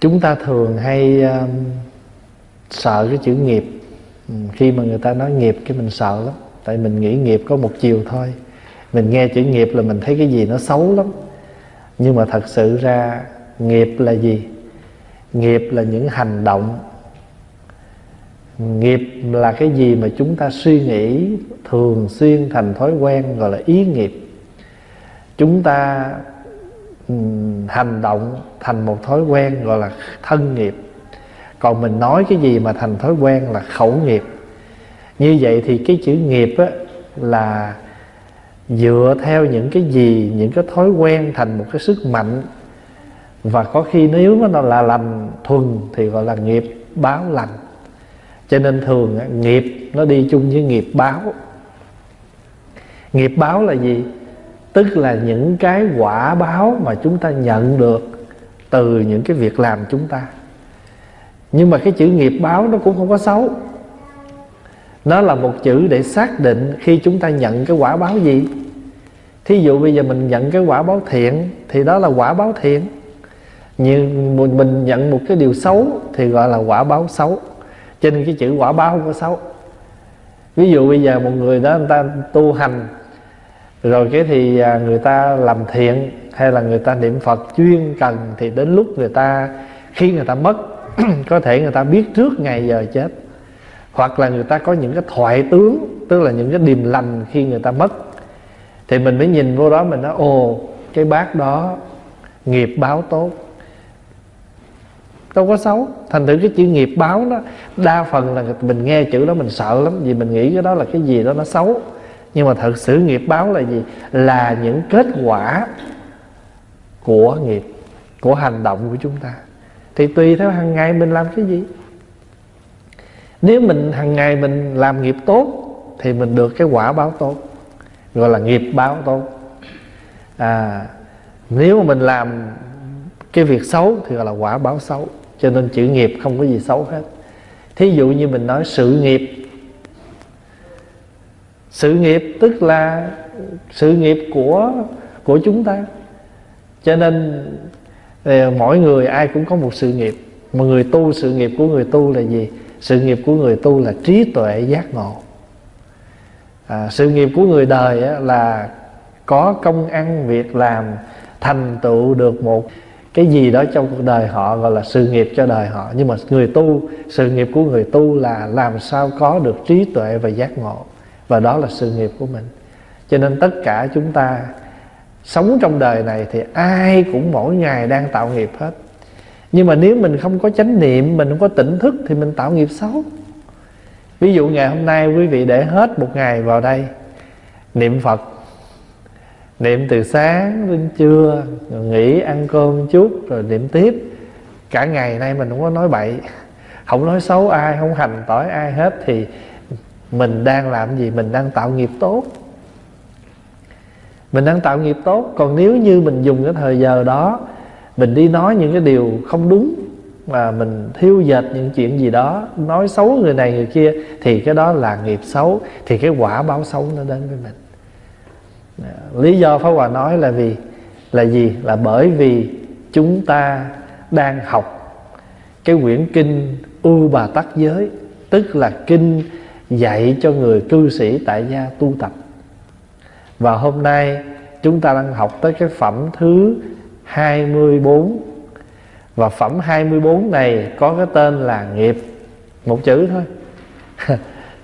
chúng ta thường hay um, sợ cái chữ nghiệp. Ừ, khi mà người ta nói nghiệp cái mình sợ lắm. Tại mình nghĩ nghiệp có một chiều thôi. Mình nghe chữ nghiệp là mình thấy cái gì nó xấu lắm. Nhưng mà thật sự ra nghiệp là gì? Nghiệp là những hành động. Nghiệp là cái gì mà chúng ta suy nghĩ thường xuyên thành thói quen gọi là ý nghiệp. Chúng ta hành động thành một thói quen gọi là thân nghiệp. Còn mình nói cái gì mà thành thói quen là khẩu nghiệp. Như vậy thì cái chữ nghiệp á, là dựa theo những cái gì những cái thói quen thành một cái sức mạnh. Và có khi nếu nó là lành thuần thì gọi là nghiệp báo lành. Cho nên thường nghiệp nó đi chung với nghiệp báo. Nghiệp báo là gì? Tức là những cái quả báo mà chúng ta nhận được từ những cái việc làm chúng ta. Nhưng mà cái chữ nghiệp báo nó cũng không có xấu. Nó là một chữ để xác định khi chúng ta nhận cái quả báo gì. Thí dụ bây giờ mình nhận cái quả báo thiện, thì đó là quả báo thiện. Nhưng mình nhận một cái điều xấu thì gọi là quả báo xấu. Cho nên cái chữ quả báo không có xấu. Ví dụ bây giờ một người đó, người ta tu hành rồi cái thì à, người ta làm thiện hay là người ta niệm phật chuyên cần thì đến lúc người ta, khi người ta mất, có thể người ta biết trước ngày giờ chết. Hoặc là người ta có những cái thoại tướng, tức là những cái điềm lành khi người ta mất. Thì mình mới nhìn vô đó mình nói, ồ, cái bác đó nghiệp báo tốt. Đâu có xấu. Thành thử cái chữ nghiệp báo đó, đa phần là mình nghe chữ đó mình sợ lắm, vì mình nghĩ cái đó là cái gì đó nó xấu nhưng mà thật sự nghiệp báo là gì? Là những kết quả của nghiệp, của hành động của chúng ta. Thì tùy theo hàng ngày mình làm cái gì. Nếu mình hàng ngày mình làm nghiệp tốt, thì mình được cái quả báo tốt, gọi là nghiệp báo tốt. À nếu mà mình làm cái việc xấu thì gọi là quả báo xấu. Cho nên chữ nghiệp không có gì xấu hết. Thí dụ như mình nói sự nghiệp sự nghiệp tức là sự nghiệp của của chúng ta. Cho nên ờ, mỗi người ai cũng có một sự nghiệp. Mà người tu sự nghiệp của người tu là gì? Sự nghiệp của người tu là trí tuệ giác ngộ. À, sự nghiệp của người đời là có công ăn việc làm thành tựu được một cái gì đó trong cuộc đời họ gọi là sự nghiệp cho đời họ. Nhưng mà người tu sự nghiệp của người tu là làm sao có được trí tuệ và giác ngộ và đó là sự nghiệp của mình. Cho nên tất cả chúng ta sống trong đời này thì ai cũng mỗi ngày đang tạo nghiệp hết. Nhưng mà nếu mình không có chánh niệm, mình không có tỉnh thức thì mình tạo nghiệp xấu. Ví dụ ngày hôm nay quý vị để hết một ngày vào đây, niệm phật, niệm từ sáng đến trưa, rồi nghỉ ăn cơm chút, rồi niệm tiếp. Cả ngày nay mình không có nói bậy, không nói xấu ai, không hành tỏi ai hết thì mình đang làm gì? Mình đang tạo nghiệp tốt. Mình đang tạo nghiệp tốt. Còn nếu như mình dùng cái thời giờ đó, mình đi nói những cái điều không đúng, mà mình thiêu dệt những chuyện gì đó, nói xấu người này người kia, thì cái đó là nghiệp xấu. Thì cái quả báo xấu nó đến với mình. Lý do pháp hòa nói là vì, là gì? Là bởi vì chúng ta đang học cái quyển kinh U bà tắc giới, tức là kinh dạy cho người cư sĩ tại gia tu tập. Và hôm nay, chúng ta đang học tới cái phẩm thứ 24 và phẩm 24 này có cái tên là nghiệp. Một chữ thôi.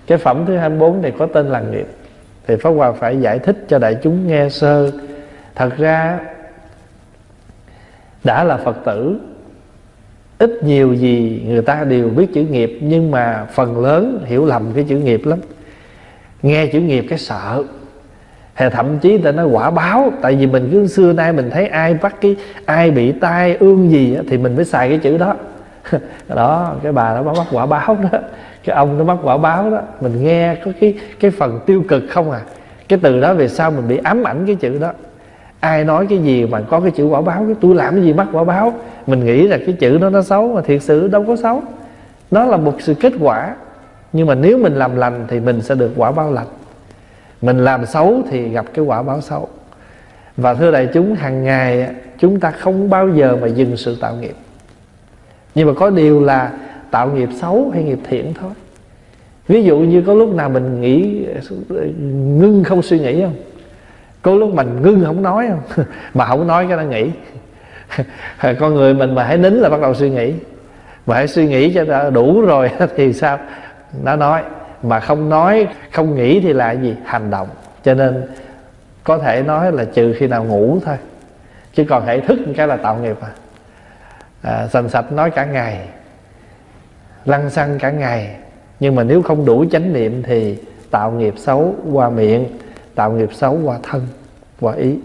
Cái phẩm thứ 24 này có tên là nghiệp. Thì Pháp Hòa phải giải thích cho đại chúng nghe sơ. Thật ra, đã là Phật tử ít nhiều gì người ta đều biết chữ nghiệp, nhưng mà phần lớn hiểu lầm cái chữ nghiệp lắm. Nghe chữ nghiệp cái sợ. Hay thậm chí ta nói quả báo, tại vì mình cứ xưa nay mình thấy ai bắt cái, ai bị tai ương gì thì mình mới xài cái chữ đó. Đó, cái bà nó bắt quả báo đó. Cái ông nó bắt quả báo đó. Mình nghe có cái cái phần tiêu cực không à? Cái từ đó về sau mình bị ám ảnh cái chữ đó ai nói cái gì mà có cái chữ quả báo, cái tôi làm cái gì mắc quả báo? Mình nghĩ là cái chữ đó nó xấu, mà thiệt sự đâu có xấu. Nó là một sự kết quả. Nhưng mà nếu mình làm lành thì mình sẽ được quả báo lành. Mình làm xấu thì gặp cái quả báo xấu. Và thưa đại chúng, hàng ngày chúng ta không bao giờ mà dừng sự tạo nghiệp. Nhưng mà có điều là tạo nghiệp xấu hay nghiệp thiện thôi. Ví dụ như có lúc nào mình nghĩ, ngưng không suy nghĩ không? Có lúc mình ngưng không nói không? Mà không nói cái nó nghĩ con người mình mà hãy nín là bắt đầu suy nghĩ. Mà hãy suy nghĩ cho đủ rồi thì sao? Nó nói. Mà không nói không nghĩ thì là gì? Hành động. Cho nên có thể nói là trừ khi nào ngủ thôi. Chứ còn hãy thức cái là tạo nghiệp à, à sành sạch nói cả ngày lăng xăng cả ngày. Nhưng mà nếu không đủ chánh niệm thì tạo nghiệp xấu qua miệng tạo nghiệp xấu qua thân qua ý.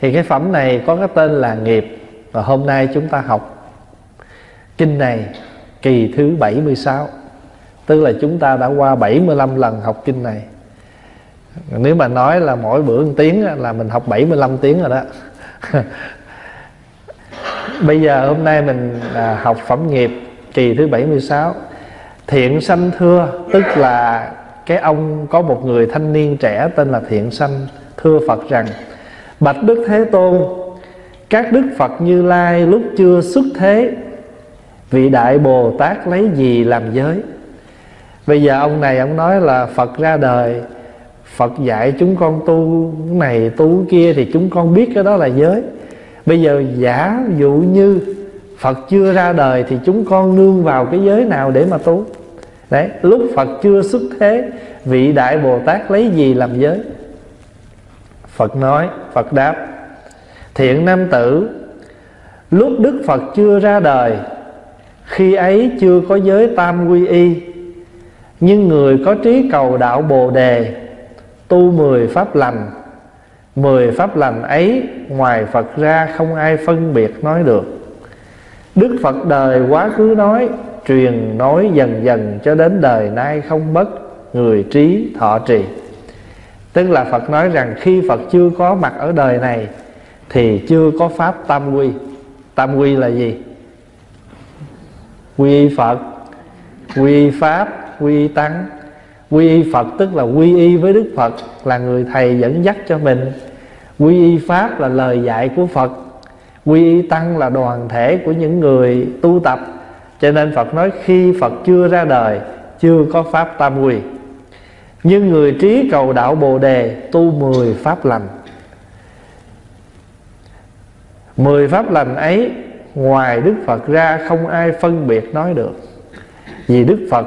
Thì cái phẩm này có cái tên là nghiệp và hôm nay chúng ta học. Kinh này kỳ thứ 76 tức là chúng ta đã qua 75 lần học kinh này. Nếu mà nói là mỗi bữa một tiếng là mình học 75 tiếng rồi đó. Bây giờ hôm nay mình à, học phẩm nghiệp kỳ thứ 76 thiện sanh thưa tức là cái ông có một người thanh niên trẻ tên là thiện sanh thưa phật rằng, bạch đức thế tôn, các đức phật như lai lúc chưa xuất thế, vị đại bồ tát lấy gì làm giới? Bây giờ ông này ông nói là phật ra đời, phật dạy chúng con tu này tu kia thì chúng con biết cái đó là giới. Bây giờ giả dụ như phật chưa ra đời thì chúng con nương vào cái giới nào để mà tu? Đấy, lúc phật chưa xuất thế, vị đại bồ tát lấy gì làm giới? Phật nói, phật đáp, thiện nam tử, lúc đức phật chưa ra đời, khi ấy chưa có giới tam quy y, nhưng người có trí cầu đạo bồ đề, tu mười pháp lành. Mười pháp lành ấy, ngoài phật ra không ai phân biệt nói được. Đức phật đời quá khứ nói truyền nói dần dần cho đến đời nay không mất người trí thọ trì. Tức là phật nói rằng khi phật chưa có mặt ở đời này thì chưa có pháp tam quy. Tam quy là gì? Quy phật, quy pháp, quy tăng. Quy y phật tức là quy y với đức phật, là người thầy dẫn dắt cho mình. Quy y pháp là lời dạy của phật. Quy y tăng là đoàn thể của những người tu tập cho nên phật nói khi phật chưa ra đời chưa có pháp tam quy. Nhưng người trí cầu đạo bồ đề tu mười pháp lành. Mười pháp lành ấy ngoài đức phật ra không ai phân biệt nói được. Vì đức phật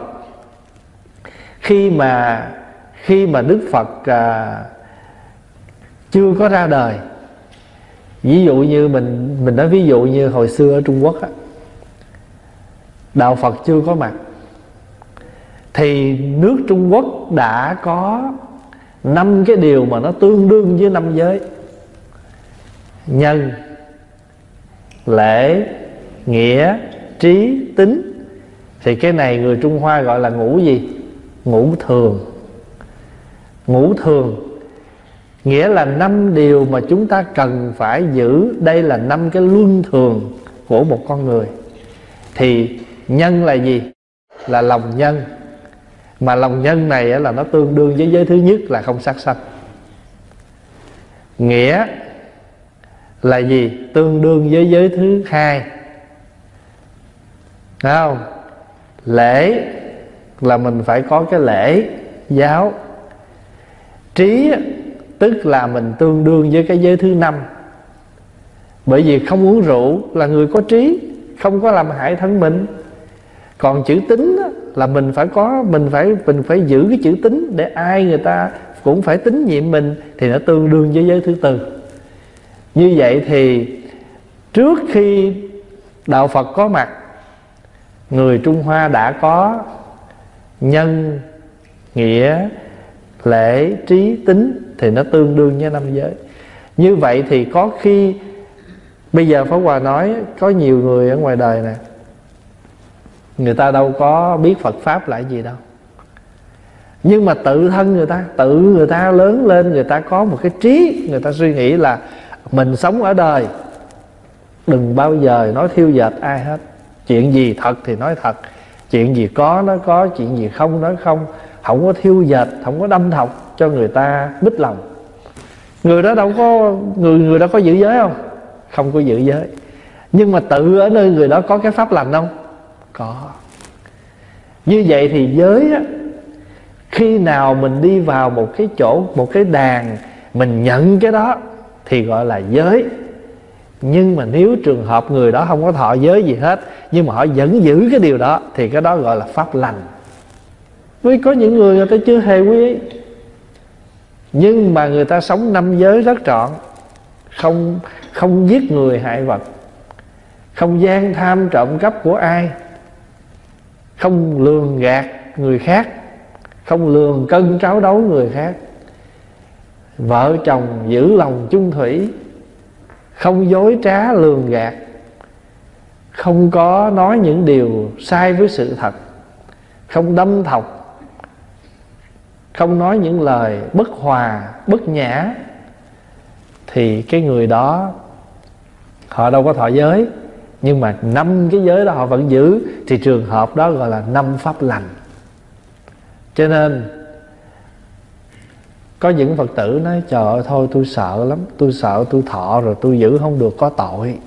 khi mà khi mà đức phật à, chưa có ra đời ví dụ như mình mình nói ví dụ như hồi xưa ở trung quốc á đạo phật chưa có mặt. Thì nước trung quốc đã có năm cái điều mà nó tương đương với năm giới. Nhân, lễ, nghĩa, trí, tính. Thì cái này người trung hoa gọi là ngũ gì? Ngũ thường. Ngũ thường nghĩa là năm điều mà chúng ta cần phải giữ. Đây là năm cái luân thường của một con người. Thì nhân là gì? Là lòng nhân. Mà lòng nhân này là nó tương đương với giới thứ nhất là không sát sanh. Nghĩa là gì? Tương đương với giới thứ hai. Thấy không? Lễ là mình phải có cái lễ giáo. Trí tức là mình tương đương với cái giới thứ năm. Bởi vì không uống rượu là người có trí, không có làm hại thân mình còn chữ tính là mình phải có, mình phải mình phải giữ cái chữ tính để ai người ta cũng phải tín nhiệm mình thì nó tương đương với giới thứ tư. Như vậy thì trước khi đạo phật có mặt, người trung hoa đã có nhân, nghĩa, lễ, trí, tính thì nó tương đương với năm giới. Như vậy thì có khi, bây giờ pháp hòa nói, có nhiều người ở ngoài đời nè người ta đâu có biết phật pháp là gì đâu. Nhưng mà tự thân người ta, tự người ta lớn lên, người ta có một cái trí, người ta suy nghĩ là mình sống ở đời, đừng bao giờ nói thiêu dệt ai hết. Chuyện gì thật thì nói thật, chuyện gì có nó có, chuyện gì không nói không. Không có thiêu dệt, không có đâm thọc cho người ta bích lòng. Người đó đâu có, người người đó có giữ giới không? Không có giữ giới. Nhưng mà tự ở nơi người đó có cái pháp lành không? Có. Như vậy thì giới á, khi nào mình đi vào một cái chỗ, một cái đàn, mình nhận cái đó thì gọi là giới. Nhưng mà nếu trường hợp người đó không có thọ giới gì hết, nhưng mà họ vẫn giữ cái điều đó, thì cái đó gọi là pháp lành. Với có những người người ta chưa hề quý nhưng mà người ta sống năm giới rất trọn, không không giết người hại vật, không gian tham trộm cắp của ai không lường gạt người khác, không lường cân tráo đấu người khác. Vợ chồng giữ lòng chung thủy, không dối trá lường gạt. Không có nói những điều sai với sự thật, không đâm thọc, không nói những lời bất hòa, bất nhã, thì cái người đó họ đâu có thọ giới nhưng mà năm cái giới đó họ vẫn giữ, thì trường hợp đó gọi là năm pháp lành. Cho nên, có những phật tử nói, trời ơi, thôi tôi sợ lắm, tôi sợ tôi thọ rồi tôi giữ không được, có tội.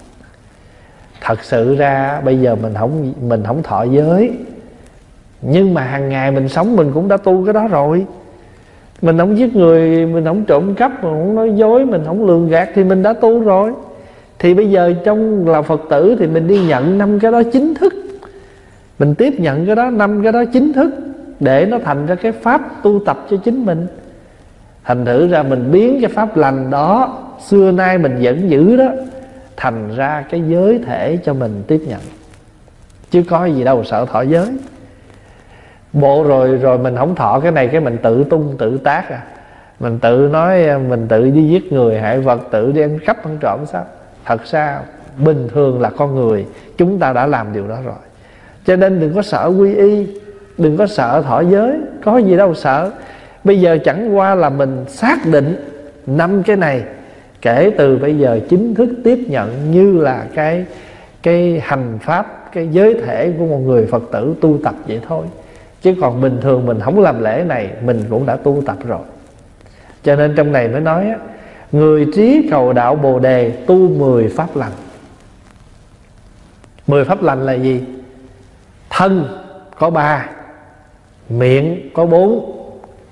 Thật sự ra, bây giờ mình không mình không thọ giới. Nhưng mà hàng ngày mình sống mình cũng đã tu cái đó rồi. Mình không giết người, mình không trộm cắp, mình không nói dối, mình không lường gạt thì mình đã tu rồi thì bây giờ trong là phật tử thì mình đi nhận năm cái đó chính thức. Mình tiếp nhận cái đó, năm cái đó chính thức để nó thành ra cái pháp tu tập cho chính mình. Thành thử ra mình biến cái pháp lành đó, xưa nay mình vẫn giữ đó, thành ra cái giới thể cho mình tiếp nhận. Chứ có gì đâu sợ thọ giới. Bộ rồi rồi mình không thọ cái này, cái mình tự tung, tự tác à. Mình tự nói, mình tự đi giết người, hại vật, tự đi ăn cắp ăn trộm, sao? Thật ra bình thường là con người, chúng ta đã làm điều đó rồi. Cho nên đừng có sợ quy y, đừng có sợ thọ giới, có gì đâu sợ. Bây giờ chẳng qua là mình xác định năm cái này, kể từ bây giờ chính thức tiếp nhận như là cái cái hành pháp, cái giới thể của một người phật tử tu tập vậy thôi. Chứ còn bình thường mình không làm lễ này, mình cũng đã tu tập rồi. Cho nên trong này mới nói á người trí cầu đạo bồ đề tu mười pháp lành. Mười pháp lành là gì? Thân có ba, miệng có bốn,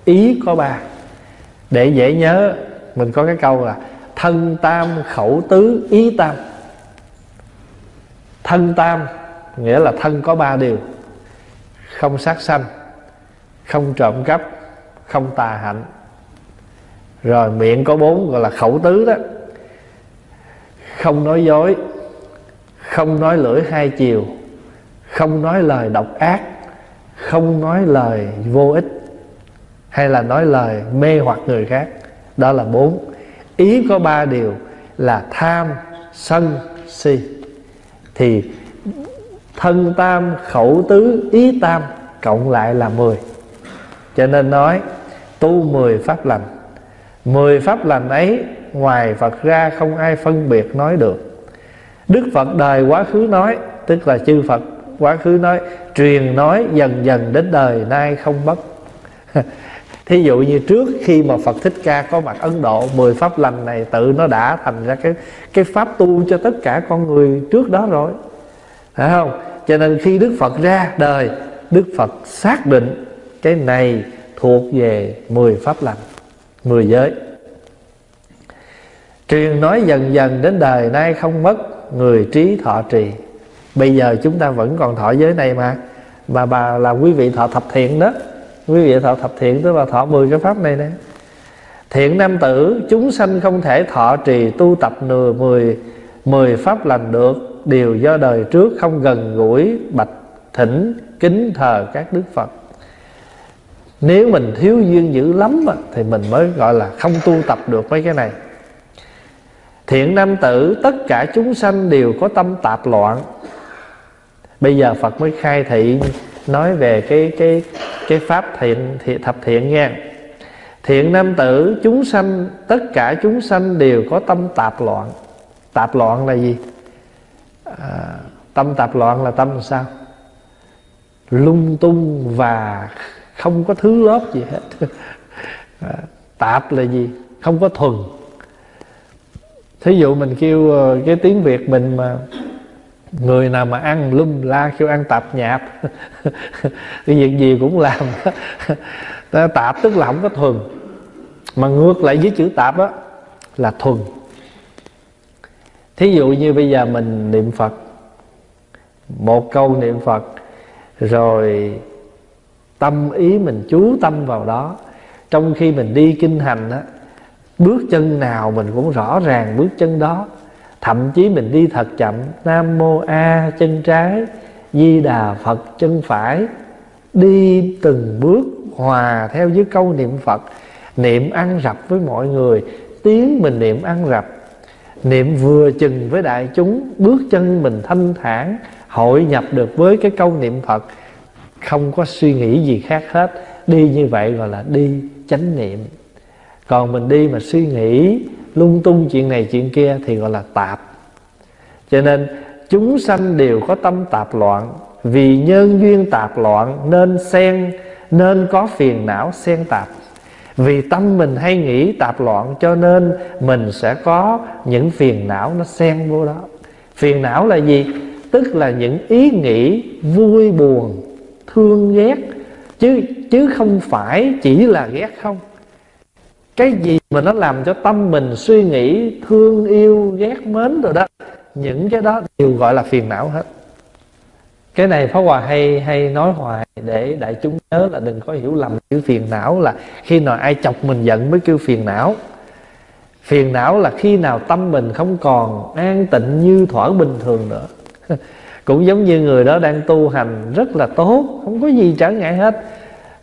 ý có ba. Để dễ nhớ, mình có cái câu là thân tam khẩu tứ ý tam. Thân tam nghĩa là thân có ba điều. Không sát sanh, không trộm cắp, không tà hạnh rồi miệng có bốn gọi là khẩu tứ đó. Không nói dối, không nói lưỡi hai chiều, không nói lời độc ác, không nói lời vô ích, hay là nói lời mê hoặc người khác. Đó là bốn. Ý có ba điều là tham, sân, si. Thì thân tam, khẩu tứ, ý tam cộng lại là mười. Cho nên nói tu mười pháp lành mười pháp lành ấy, ngoài phật ra không ai phân biệt nói được. Đức phật đời quá khứ nói, tức là chư phật quá khứ nói, truyền nói dần dần đến đời nay không mất. Thí dụ như trước khi mà phật thích ca có mặt ấn độ, mười pháp lành này tự nó đã thành ra cái cái pháp tu cho tất cả con người trước đó rồi. Phải không? Cho nên khi đức phật ra đời, đức phật xác định cái này thuộc về mười pháp lành mười giới. Truyền nói dần dần đến đời nay không mất người trí thọ trì. Bây giờ chúng ta vẫn còn thọ giới này mà. Mà bà là quý vị thọ thập thiện đó. Quý vị thọ thập thiện tức là thọ 10 cái pháp này nè. Thiện nam tử, chúng sanh không thể thọ trì tu tập nửa mười mười pháp lành được. Đều do đời trước không gần gũi, bạch, thỉnh, kính thờ các đức phật nếu mình thiếu duyên dữ lắm thì mình mới gọi là không tu tập được mấy cái này. Thiện nam tử tất cả chúng sanh đều có tâm tạp loạn. Bây giờ phật mới khai thị nói về cái cái cái pháp thiện, thiện thập thiện nha. Thiện nam tử chúng sanh tất cả chúng sanh đều có tâm tạp loạn. Tạp loạn là gì? À, tâm tạp loạn là tâm sao? Lung tung và không có thứ lớp gì hết. À, tạp là gì? Không có thuần. Thí dụ mình kêu ờ, cái tiếng việt mình mà người nào mà ăn lum la kêu ăn tạp nhạp cái việc gì cũng làm. Tạp tức là không có thuần. Mà ngược lại với chữ tạp á là thuần. Thí dụ như bây giờ mình niệm phật một câu niệm phật rồi tâm ý mình chú tâm vào đó. Trong khi mình đi kinh hành á, bước chân nào mình cũng rõ ràng bước chân đó. Thậm chí mình đi thật chậm, nam mô a chân trái, di đà phật chân phải. Đi từng bước hòa theo với câu niệm phật. Niệm ăn rập với mọi người, tiếng mình niệm ăn rập. Niệm vừa chừng với đại chúng, bước chân mình thanh thản, hội nhập được với cái câu niệm phật không có suy nghĩ gì khác hết. Đi như vậy gọi là đi chánh niệm. Còn mình đi mà suy nghĩ, lung tung chuyện này chuyện kia thì gọi là tạp. Cho nên, chúng sanh đều có tâm tạp loạn. Vì nhân duyên tạp loạn, nên xen, nên có phiền não xen tạp. Vì tâm mình hay nghĩ tạp loạn, cho nên mình sẽ có những phiền não nó xen vô đó. Phiền não là gì? Tức là những ý nghĩ vui buồn thương ghét, chứ chứ không phải chỉ là ghét không. Cái gì mà nó làm cho tâm mình suy nghĩ, thương yêu, ghét mến rồi đó, những cái đó đều gọi là phiền não hết. Cái này Pháp Hòa hay hay nói hoài để đại chúng nhớ là đừng có hiểu lầm chữ phiền não là khi nào ai chọc mình giận mới kêu phiền não. Phiền não là khi nào tâm mình không còn an tịnh như thỏa bình thường nữa. cũng giống như người đó đang tu hành rất là tốt không có gì trở ngại hết.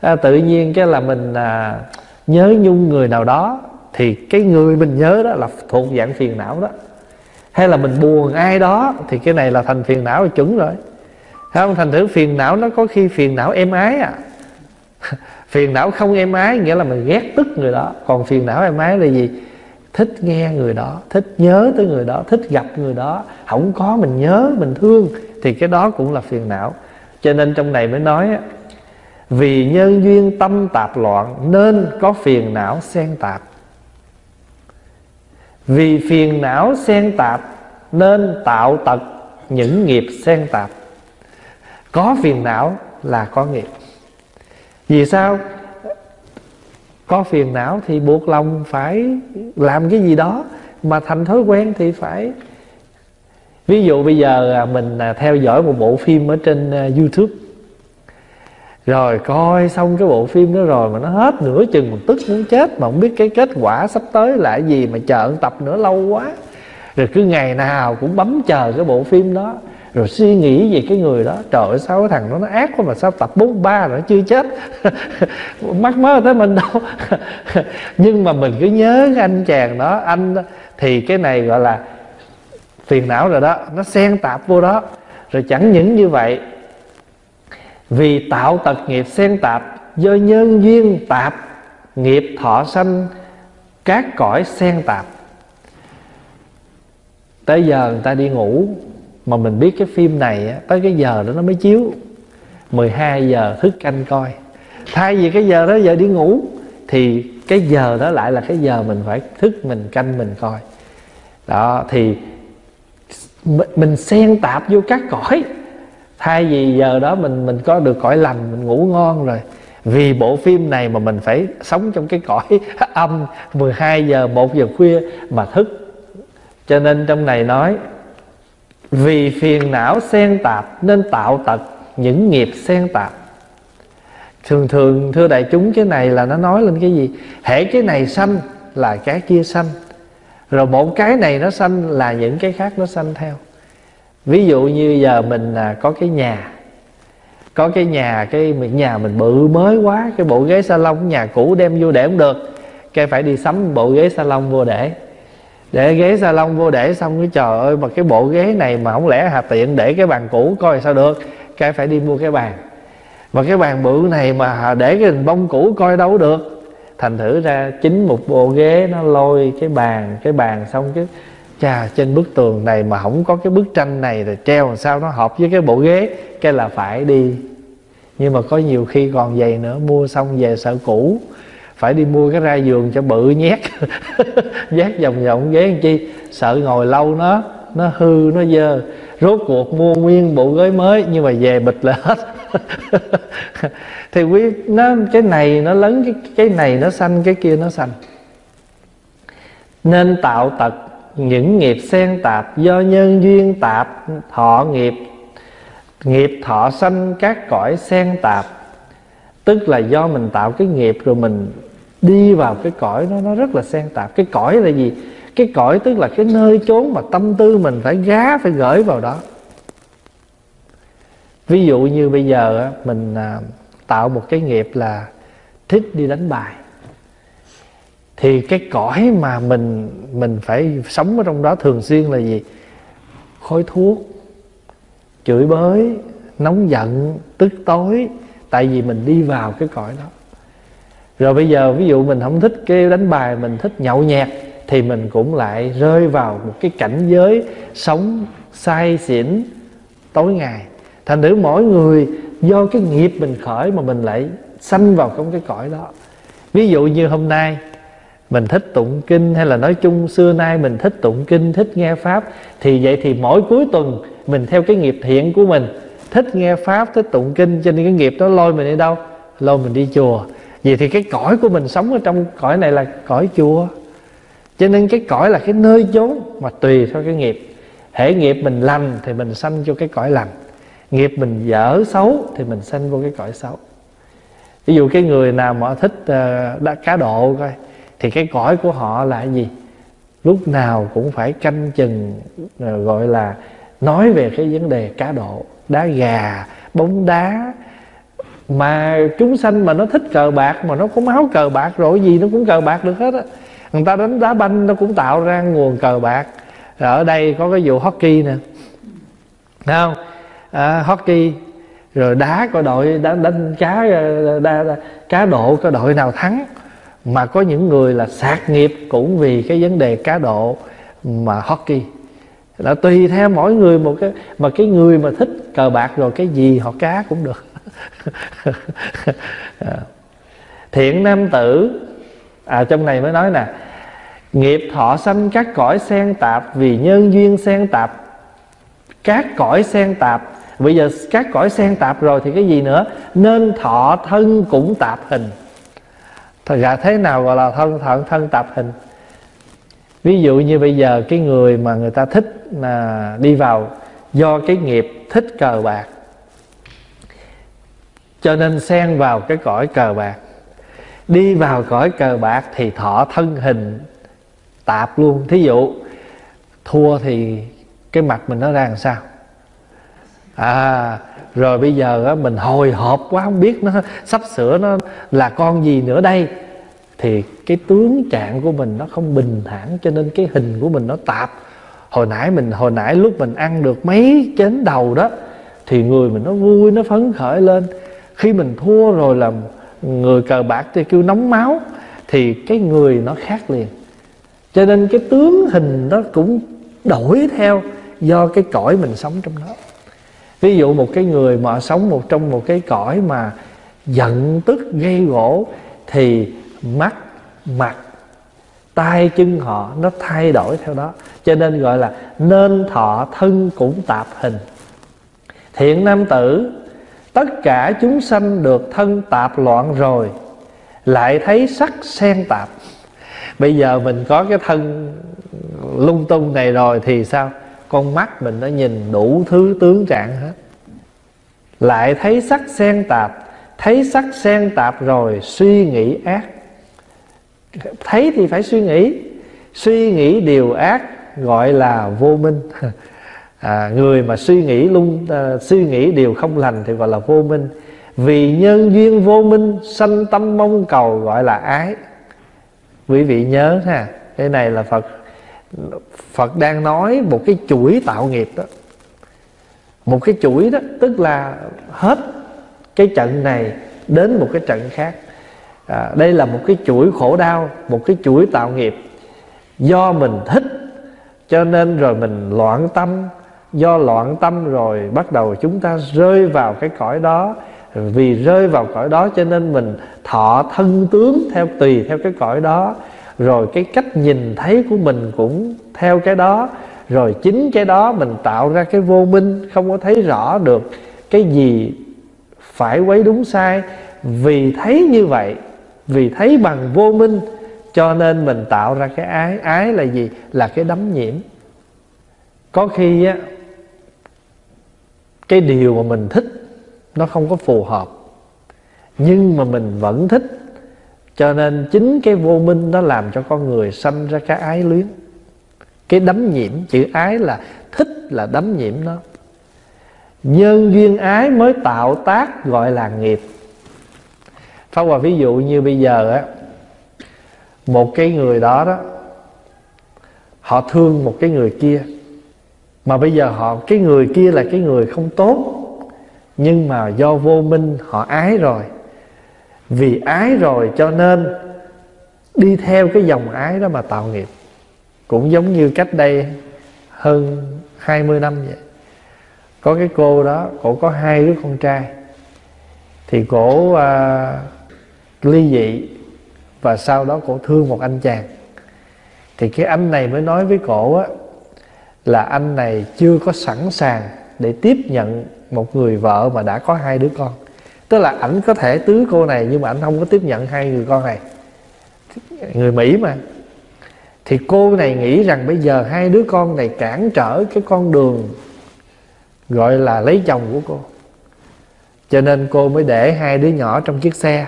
À, tự nhiên cái là mình à, nhớ nhung người nào đó thì cái người mình nhớ đó là thuộc dạng phiền não đó. Hay là mình buồn ai đó thì cái này là thành phiền não là chuẩn rồi. Thấy không? Thành thử phiền não nó có khi phiền não êm ái à. Phiền não không êm ái nghĩa là mình ghét tức người đó. Còn phiền não êm ái là gì? Thích nghe người đó thích nhớ tới người đó thích gặp người đó. Không có mình nhớ mình thương thì cái đó cũng là phiền não. Cho nên trong này mới nói vì nhân duyên tâm tạp loạn nên có phiền não xen tạp. Vì phiền não xen tạp nên tạo tật những nghiệp xen tạp. Có phiền não là có nghiệp. Vì sao? Có phiền não thì buộc lòng phải làm cái gì đó mà thành thói quen thì phải ví dụ bây giờ à, mình à, theo dõi một bộ phim ở trên à, youtube. Rồi coi xong cái bộ phim đó rồi mà nó hết nửa chừng một tức muốn chết mà không biết cái kết quả sắp tới là cái gì mà chờ tập nữa lâu quá. Rồi cứ ngày nào cũng bấm chờ cái bộ phim đó. Rồi suy nghĩ về cái người đó, trời ơi, sao cái thằng đó nó ác quá mà sao tập 43 rồi nó chưa chết? Mắc mớ tới mình đâu. Nhưng mà mình cứ nhớ cái anh chàng đó, anh thì cái này gọi là phiền não rồi đó, nó xen tạp vô đó. Rồi chẳng những như vậy, vì tạo tật nghiệp xen tạp, do nhân duyên tạp, nghiệp thọ sanh, các cõi xen tạp. Tới giờ người ta đi ngủ, mà mình biết cái phim này tới cái giờ đó nó mới chiếu. 12 giờ thức canh coi. Thay vì cái giờ đó giờ đi ngủ, thì cái giờ đó lại là cái giờ mình phải thức, mình canh, mình coi. Đó, thì mình xen tạp vô các cõi. Thay vì giờ đó mình mình có được cõi lành, mình ngủ ngon rồi. Vì bộ phim này mà mình phải sống trong cái cõi âm 12 giờ 1 giờ khuya mà thức. Cho nên trong này nói, vì phiền não xen tạp nên tạo tật, những nghiệp xen tạp. Thường thường, thưa đại chúng, cái này là nó nói lên cái gì? Hễ cái này sanh là cái kia sanh rồi một cái này nó sanh là những cái khác nó sanh theo. Ví dụ như giờ mình à, có cái nhà có cái nhà cái nhà mình bự mới quá cái bộ ghế salon nhà cũ đem vô để không được cái phải đi sắm bộ ghế salon vô để. Để ghế salon vô để xong cái trời ơi mà cái bộ ghế này mà không lẽ hà tiện để cái bàn cũ coi sao được cái phải đi mua cái bàn. Mà cái bàn bự này mà để cái hình bông cũ coi đâu được thành thử ra chính một bộ ghế nó lôi cái bàn cái bàn xong cái, chà, trên bức tường này mà không có cái bức tranh này rồi treo làm sao nó hợp với cái bộ ghế, cái là phải đi. Nhưng mà có nhiều khi còn giày nữa, mua xong về sợ cũ, phải đi mua cái ra giường cho bự nhét. Nhét vòng vòng ghế làm chi? Sợ ngồi lâu nó nó hư, nó dơ. Rốt cuộc mua nguyên bộ ghế mới, nhưng mà về bịch là hết. thì quý, nó, cái này nó lớn, cái cái này nó xanh, cái kia nó xanh. Nên tạo tật, những nghiệp xen tạp, do nhân duyên tạp, thọ nghiệp nghiệp thọ sanh các cõi xen tạp. Tức là do mình tạo cái nghiệp rồi mình đi vào cái cõi nó nó rất là xen tạp. Cái cõi là gì? Cái cõi tức là cái nơi chốn mà tâm tư mình phải gá, phải gửi vào đó ví dụ như bây giờ mình à, tạo một cái nghiệp là thích đi đánh bài. Thì cái cõi mà mình mình phải sống ở trong đó thường xuyên là gì? Khói thuốc, chửi bới, nóng giận, tức tối. Tại vì mình đi vào cái cõi đó. Rồi bây giờ ví dụ mình không thích cái đánh bài, mình thích nhậu nhẹt, thì mình cũng lại rơi vào một cái cảnh giới sống say xỉn tối ngày thành thử mỗi người do cái nghiệp mình khởi mà mình lại sanh vào trong cái cõi đó. Ví dụ như hôm nay, mình thích tụng kinh hay là nói chung xưa nay mình thích tụng kinh, thích nghe pháp, thì vậy thì mỗi cuối tuần mình theo cái nghiệp thiện của mình, thích nghe pháp, thích tụng kinh, cho nên cái nghiệp đó lôi mình đi đâu? Lôi mình đi chùa. Vậy thì cái cõi của mình sống ở trong cõi này là cõi chùa. Cho nên cái cõi là cái nơi chốn mà tùy theo cái nghiệp. Hễ nghiệp mình lành thì mình sanh cho cái cõi lành nghiệp mình dở xấu thì mình sanh vô cái cõi xấu. Ví dụ cái người nào mà thích uh, cá độ coi thì cái cõi của họ là gì? Lúc nào cũng phải canh chừng uh, gọi là nói về cái vấn đề cá độ đá gà bóng đá. Mà chúng sanh mà nó thích cờ bạc mà nó có máu cờ bạc rồi gì nó cũng cờ bạc được hết á. Người ta đánh đá banh nó cũng tạo ra nguồn cờ bạc. Rồi ở đây có cái vụ hockey nè Thấy không? À, hockey rồi đá có đội đá đánh cá đá, đá, cá độ có đội nào thắng. Mà có những người là sạc nghiệp cũng vì cái vấn đề cá độ mà hockey. Là tùy theo mỗi người một cái mà cái người mà thích cờ bạc rồi cái gì họ cá cũng được. À, thiện nam tử à trong này mới nói nè nghiệp thọ sanh các cõi sen tạp vì nhân duyên sen tạp. Các cõi sen tạp bây giờ các cõi sen tạp rồi thì cái gì nữa? Nên thọ thân cũng tạp hình. Thật ra thế nào gọi là thân, thọ thân tạp hình? Ví dụ như bây giờ cái người mà người ta thích là đi vào do cái nghiệp thích cờ bạc. Cho nên xen vào cái cõi cờ bạc. Đi vào cõi cờ bạc thì thọ thân hình tạp luôn. Thí dụ, thua thì cái mặt mình nó ra làm sao? À rồi bây giờ á, mình hồi hộp quá không biết nó sắp sửa nó là con gì nữa đây. Thì cái tướng trạng của mình nó không bình thản cho nên cái hình của mình nó tạp. Hồi nãy mình hồi nãy lúc mình ăn được mấy chén đầu đó thì người mình nó vui nó phấn khởi lên. Khi mình thua rồi là người cờ bạc thì kêu nóng máu thì cái người nó khác liền. Cho nên cái tướng hình nó cũng đổi theo do cái cõi mình sống trong đó ví dụ một cái người mà sống một trong một cái cõi mà giận tức, gây gỗ, thì mắt, mặt, tay, chân họ nó thay đổi theo đó. Cho nên gọi là nên thọ thân cũng tạp hình. Thiện nam tử, tất cả chúng sanh được thân tạp loạn rồi, lại thấy sắc xen tạp. Bây giờ mình có cái thân lung tung này rồi thì sao? Con mắt mình nó nhìn đủ thứ tướng trạng hết. Lại thấy sắc xen tạp thấy sắc xen tạp rồi suy nghĩ ác. Thấy thì phải suy nghĩ suy nghĩ điều ác gọi là vô minh. À, người mà suy nghĩ lung à, suy nghĩ điều không lành thì gọi là vô minh. Vì nhân duyên vô minh sanh tâm mong cầu gọi là ái. Quý vị nhớ ha cái này là phật phật đang nói một cái chuỗi tạo nghiệp đó. Một cái chuỗi đó tức là hết cái trận này đến một cái trận khác. À, đây là một cái chuỗi khổ đau một cái chuỗi tạo nghiệp. Do mình thích cho nên rồi mình loạn tâm. Do loạn tâm rồi bắt đầu chúng ta rơi vào cái cõi đó. Vì rơi vào cõi đó cho nên mình thọ thân tướng theo tùy theo cái cõi đó rồi cái cách nhìn thấy của mình cũng theo cái đó. Rồi chính cái đó mình tạo ra cái vô minh, không có thấy rõ được cái gì phải quấy đúng sai. Vì thấy như vậy, vì thấy bằng vô minh, cho nên mình tạo ra cái ái. Ái là gì? Là cái đấm nhiễm. Có khi á, cái điều mà mình thích nó không có phù hợp, nhưng mà mình vẫn thích cho nên chính cái vô minh nó làm cho con người sanh ra cái ái luyến. Cái đấm nhiễm, chữ ái là thích là đấm nhiễm nó. Nhân duyên ái mới tạo tác gọi là nghiệp. Pháp Hòa ví dụ như bây giờ á, Một cái người đó đó, Họ thương một cái người kia, Mà bây giờ họ, Cái người kia là cái người không tốt, Nhưng mà do vô minh Họ ái rồi. Vì ái rồi cho nên Đi theo cái dòng ái đó mà tạo nghiệp. Cũng giống như cách đây Hơn 20 năm vậy. Có cái cô đó Cổ có hai đứa con trai. Thì cổ à, ly dị và sau đó cổ thương một anh chàng. Thì cái anh này mới nói với cổ á là anh này chưa có sẵn sàng để tiếp nhận một người vợ mà đã có hai đứa con tức là ảnh có thể tứ cô này nhưng mà ảnh không có tiếp nhận hai người con này. Người mỹ mà. Thì cô này nghĩ rằng bây giờ hai đứa con này cản trở cái con đường gọi là lấy chồng của cô. Cho nên cô mới để hai đứa nhỏ trong chiếc xe.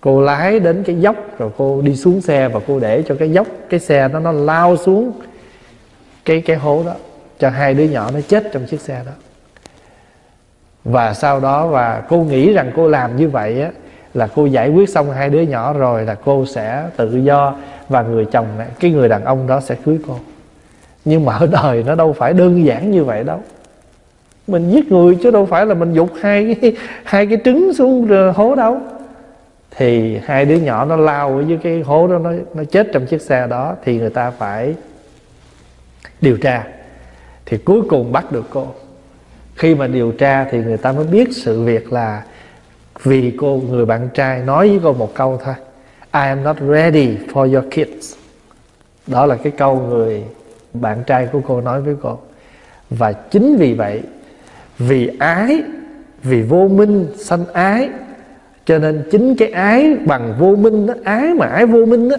Cô lái đến cái dốc rồi cô đi xuống xe và cô để cho cái dốc, cái xe đó nó lao xuống cái cái hố đó cho hai đứa nhỏ nó chết trong chiếc xe đó và sau đó và cô nghĩ rằng cô làm như vậy á, là cô giải quyết xong hai đứa nhỏ rồi là cô sẽ tự do và người chồng này, cái người đàn ông đó sẽ cưới cô. Nhưng mà ở đời nó đâu phải đơn giản như vậy đâu. Mình giết người chứ đâu phải là mình dục hai cái hai cái trứng xuống hố đâu. Thì hai đứa nhỏ nó lao ở dưới cái hố đó, nó nó chết trong chiếc xe đó, thì người ta phải điều tra. Thì cuối cùng bắt được cô khi mà điều tra thì người ta mới biết sự việc là vì cô người bạn trai nói với cô một câu thôi. I am not ready for your kids. Đó là cái câu người bạn trai của cô nói với cô. Và chính vì vậy vì ái vì vô minh sanh ái cho nên chính cái ái bằng vô minh đó, ái mà ái vô minh đó,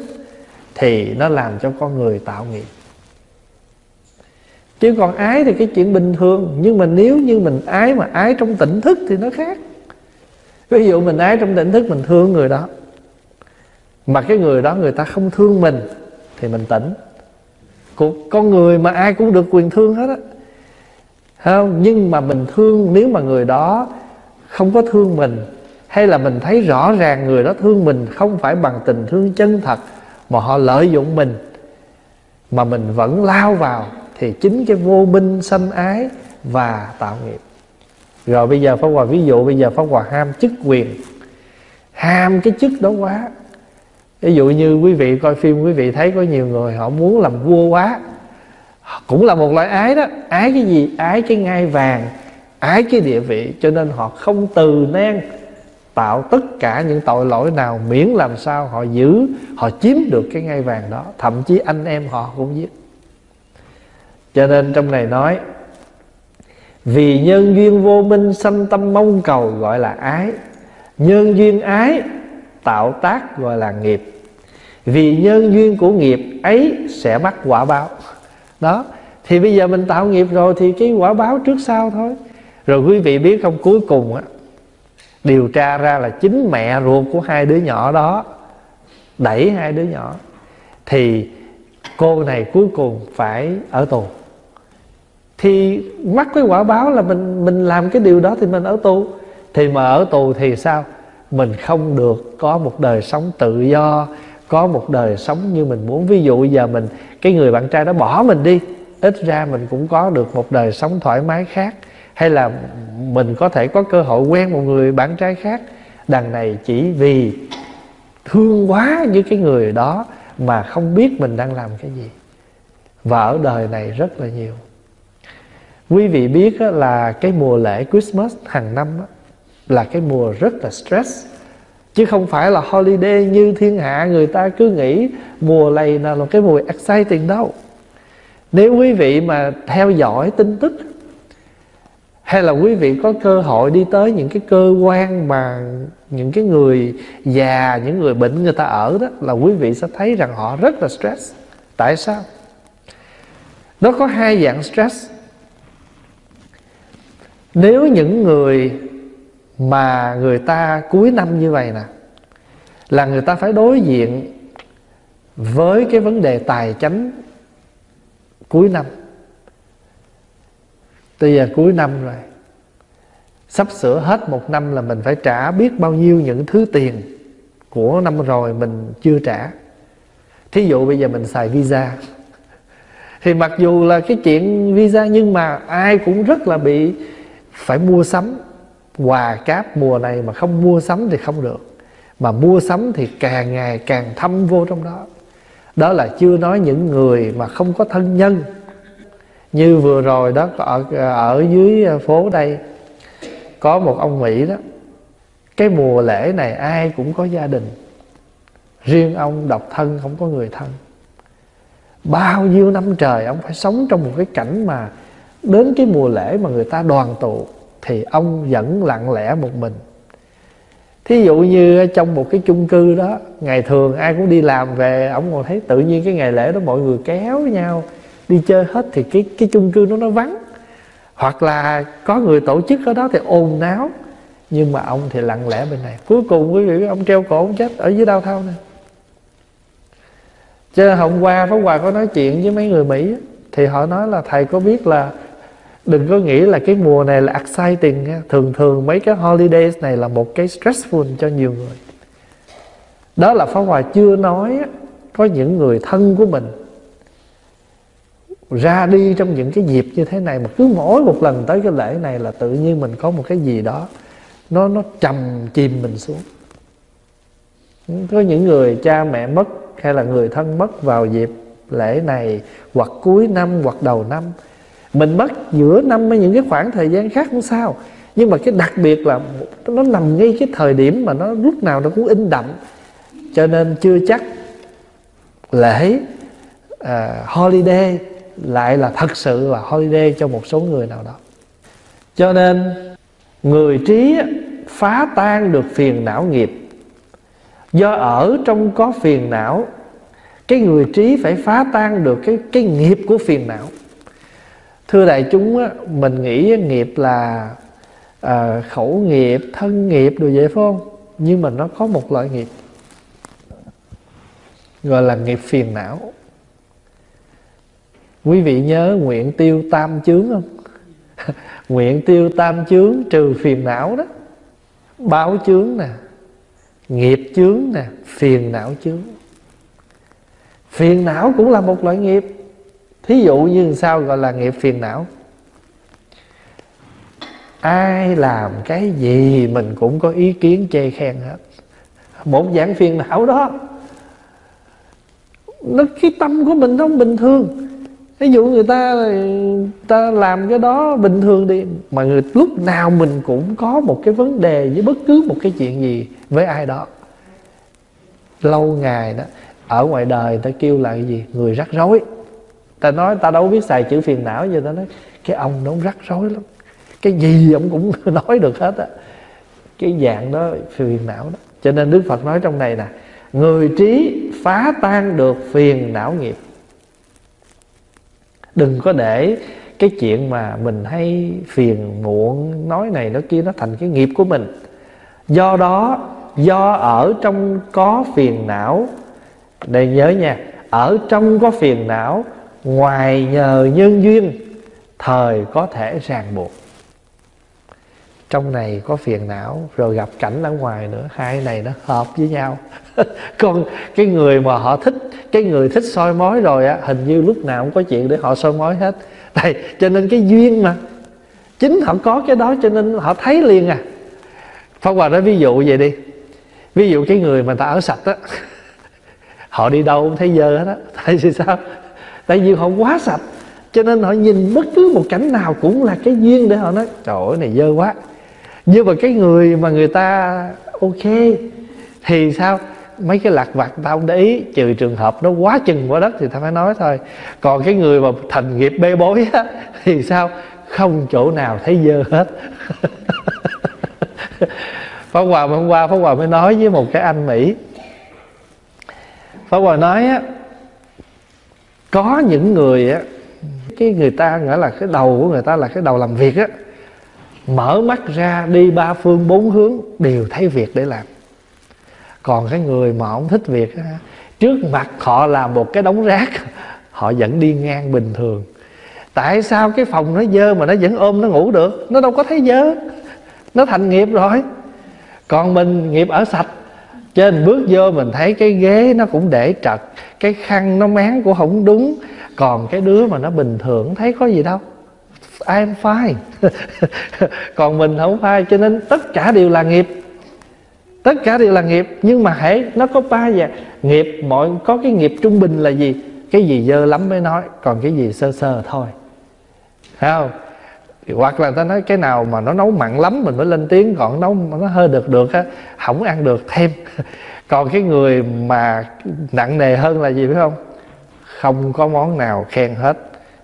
thì nó làm cho con người tạo nghiệp chứ còn ái thì cái chuyện bình thường, nhưng mà nếu như mình ái mà ái trong tỉnh thức thì nó khác. Ví dụ mình ái trong tỉnh thức, mình thương người đó, mà cái người đó người ta không thương mình thì mình tỉnh. Con người mà ai cũng được quyền thương hết á. Không? Nhưng mà mình thương, nếu mà người đó không có thương mình, hay là mình thấy rõ ràng người đó thương mình không phải bằng tình thương chân thật mà họ lợi dụng mình, mà mình vẫn lao vào thì chính cái vô minh sanh ái và tạo nghiệp. Rồi bây giờ Pháp Hòa, ví dụ bây giờ Pháp Hòa ham chức quyền, Ham cái chức đó quá. Ví dụ như quý vị coi phim, Quý vị thấy có nhiều người họ muốn làm vua quá. Cũng là một loại ái đó. Ái cái gì? Ái cái ngai vàng, Ái cái địa vị. Cho nên họ không từ nan tạo tất cả những tội lỗi nào, miễn làm sao họ giữ, họ chiếm được cái ngai vàng đó. Thậm chí anh em họ cũng giết cho nên trong này nói, vì nhân duyên vô minh sanh tâm mong cầu gọi là ái, nhân duyên ái tạo tác gọi là nghiệp. Vì nhân duyên của nghiệp ấy sẽ mắc quả báo. Đó, thì bây giờ mình tạo nghiệp rồi thì cái quả báo trước sau thôi. Rồi quý vị biết không, cuối cùng á, điều tra ra là chính mẹ ruột của hai đứa nhỏ đó đẩy hai đứa nhỏ. Thì cô này cuối cùng phải ở tù thì mắc cái quả báo là mình mình làm cái điều đó thì mình ở tù. Thì mà ở tù thì sao? Mình không được có một đời sống tự do, có một đời sống như mình muốn. Ví dụ giờ mình, cái người bạn trai đó bỏ mình đi, ít ra mình cũng có được một đời sống thoải mái khác. Hay là mình có thể có cơ hội quen một người bạn trai khác. Đằng này chỉ vì thương quá với cái người đó mà không biết mình đang làm cái gì. Và ở đời này rất là nhiều quý vị biết là cái mùa lễ Christmas hàng năm là cái mùa rất là stress. Chứ không phải là holiday như thiên hạ người ta cứ nghĩ mùa này là một cái mùa exciting đâu. Nếu quý vị mà theo dõi tin tức, hay là quý vị có cơ hội đi tới những cái cơ quan mà những cái người già, những người bệnh người ta ở đó, là quý vị sẽ thấy rằng họ rất là stress. Tại sao? Nó có hai dạng stress nếu những người mà người ta cuối năm như vậy nè, là người ta phải đối diện với cái vấn đề tài chánh cuối năm. Bây giờ cuối năm rồi, sắp sửa hết một năm là mình phải trả biết bao nhiêu những thứ tiền của năm rồi mình chưa trả. Thí dụ bây giờ mình xài visa, thì mặc dù là cái chuyện visa nhưng mà ai cũng rất là bị phải mua sắm, quà cáp mùa này mà không mua sắm thì không được. Mà mua sắm thì càng ngày càng thâm vô trong đó. Đó là chưa nói những người mà không có thân nhân. Như vừa rồi đó ở ở dưới phố đây, có một ông mỹ đó. Cái mùa lễ này ai cũng có gia đình. Riêng ông độc thân, không có người thân. Bao nhiêu năm trời ông phải sống trong một cái cảnh mà đến cái mùa lễ mà người ta đoàn tụ thì ông vẫn lặng lẽ một mình. Thí dụ như trong một cái chung cư đó, ngày thường ai cũng đi làm về, ông còn thấy tự nhiên cái ngày lễ đó mọi người kéo nhau đi chơi hết thì cái cái chung cư nó nó vắng. Hoặc là có người tổ chức ở đó thì ồn náo nhưng mà ông thì lặng lẽ bên này. Cuối cùng quý vị, ông treo cổ, ông chết ở dưới đau thao nè. Cho nên hôm qua Pháp Hòa có nói chuyện với mấy người Mỹ Thì họ nói là, thầy có biết là Đừng có nghĩ là cái mùa này là exciting Thường thường mấy cái holidays này là một cái stressful cho nhiều người. Đó là Pháp Hòa chưa nói Có những người thân của mình Ra đi trong những cái dịp như thế này Mà cứ mỗi một lần tới cái lễ này Là tự nhiên mình có một cái gì đó, Nó nó trầm chìm mình xuống. Có những người cha mẹ mất hay là người thân mất vào dịp lễ này, hoặc cuối năm, hoặc đầu năm mình mất giữa năm với những cái khoảng thời gian khác không sao. Nhưng mà cái đặc biệt là nó nằm ngay cái thời điểm mà nó lúc nào nó cũng in đậm. Cho nên chưa chắc lễ uh, holiday lại là thật sự là holiday cho một số người nào đó. Cho nên người trí phá tan được phiền não nghiệp. Do ở trong có phiền não cái người trí phải phá tan được cái cái nghiệp của phiền não thưa đại chúng á, mình nghĩ nghiệp là à, khẩu nghiệp thân nghiệp đồ vậy phải không? Nhưng mà nó có một loại nghiệp gọi là nghiệp phiền não. Quý vị nhớ nguyện tiêu tam chướng không? Nguyện tiêu tam chướng trừ phiền não đó. Báo chướng nè nghiệp chướng nè phiền não chướng. Phiền não cũng là một loại nghiệp thí dụ như sao gọi là nghiệp phiền não? Ai làm cái gì mình cũng có ý kiến chê khen hết. Một dạng phiền não đó. Nó cái tâm của mình nó không bình thường. Ví dụ người ta ta làm cái đó bình thường đi, mà người, lúc nào mình cũng có một cái vấn đề với bất cứ một cái chuyện gì với ai đó. Lâu ngày đó, ở ngoài đời ta kêu là cái gì? Người rắc rối ta nói, ta đâu biết xài chữ phiền não giờ ta nói, cái ông nó rắc rối lắm. Cái gì ông cũng nói được hết á. Cái dạng đó, phiền não đó. Cho nên đức phật nói trong này nè, người trí phá tan được phiền não nghiệp. Đừng có để cái chuyện mà mình hay phiền muộn, nói này nói kia nó thành cái nghiệp của mình. Do đó, do ở trong có phiền não. Đây nhớ nha, ở trong có phiền não ngoài nhờ nhân duyên, thời có thể ràng buộc. Trong này có phiền não, rồi gặp cảnh ở ngoài nữa. Hai này nó hợp với nhau. Còn cái người mà họ thích, cái người thích soi mói rồi á, hình như lúc nào cũng có chuyện để họ soi mói hết. Tại cho nên cái duyên mà. Chính họ có cái đó, cho nên họ thấy liền à. Pháp Hòa nói ví dụ vậy đi. Ví dụ cái người mà ta ở sạch á, Họ đi đâu cũng thấy dơ hết á. Tại vì sao? Tại vì họ quá sạch Cho nên họ nhìn bất cứ một cảnh nào cũng là cái duyên để họ nói Trời ơi này dơ quá. Nhưng mà cái người mà người ta ok Thì sao? Mấy cái lạc vặt ta không để ý trừ trường hợp nó quá chừng quá đất thì ta phải nói thôi. Còn cái người mà thành nghiệp bê bối á, thì sao? Không chỗ nào thấy dơ hết. Pháp Hòa hôm qua Pháp Hòa mới nói với một cái anh Mỹ. Pháp Hòa nói á có những người á, Cái người ta nghĩa là cái đầu của người ta là cái đầu làm việc á, Mở mắt ra đi ba phương bốn hướng Đều thấy việc để làm. Còn cái người mà không thích việc á, Trước mặt họ là một cái đống rác, Họ vẫn đi ngang bình thường. Tại sao cái phòng nó dơ mà nó vẫn ôm nó ngủ được? Nó đâu có thấy dơ, Nó thành nghiệp rồi. Còn mình, nghiệp ở sạch cho nên bước vô mình thấy cái ghế nó cũng để trật, cái khăn nó máng cũng không đúng. Còn cái đứa mà nó bình thường, thấy có gì đâu. I'm fine. Còn mình không fine, cho nên tất cả đều là nghiệp. Tất cả đều là nghiệp, nhưng mà hãy, nó có ba dạng. Nghiệp, mọi, có cái nghiệp trung bình là gì? Cái gì dơ lắm mới nói, còn cái gì sơ sơ thôi. Thấy không? Hoặc là ta nói cái nào mà nó nấu mặn lắm, mình mới lên tiếng, còn nấu nó hơi được được á không ăn được thêm. Còn cái người mà nặng nề hơn là gì phải không? Không có món nào khen hết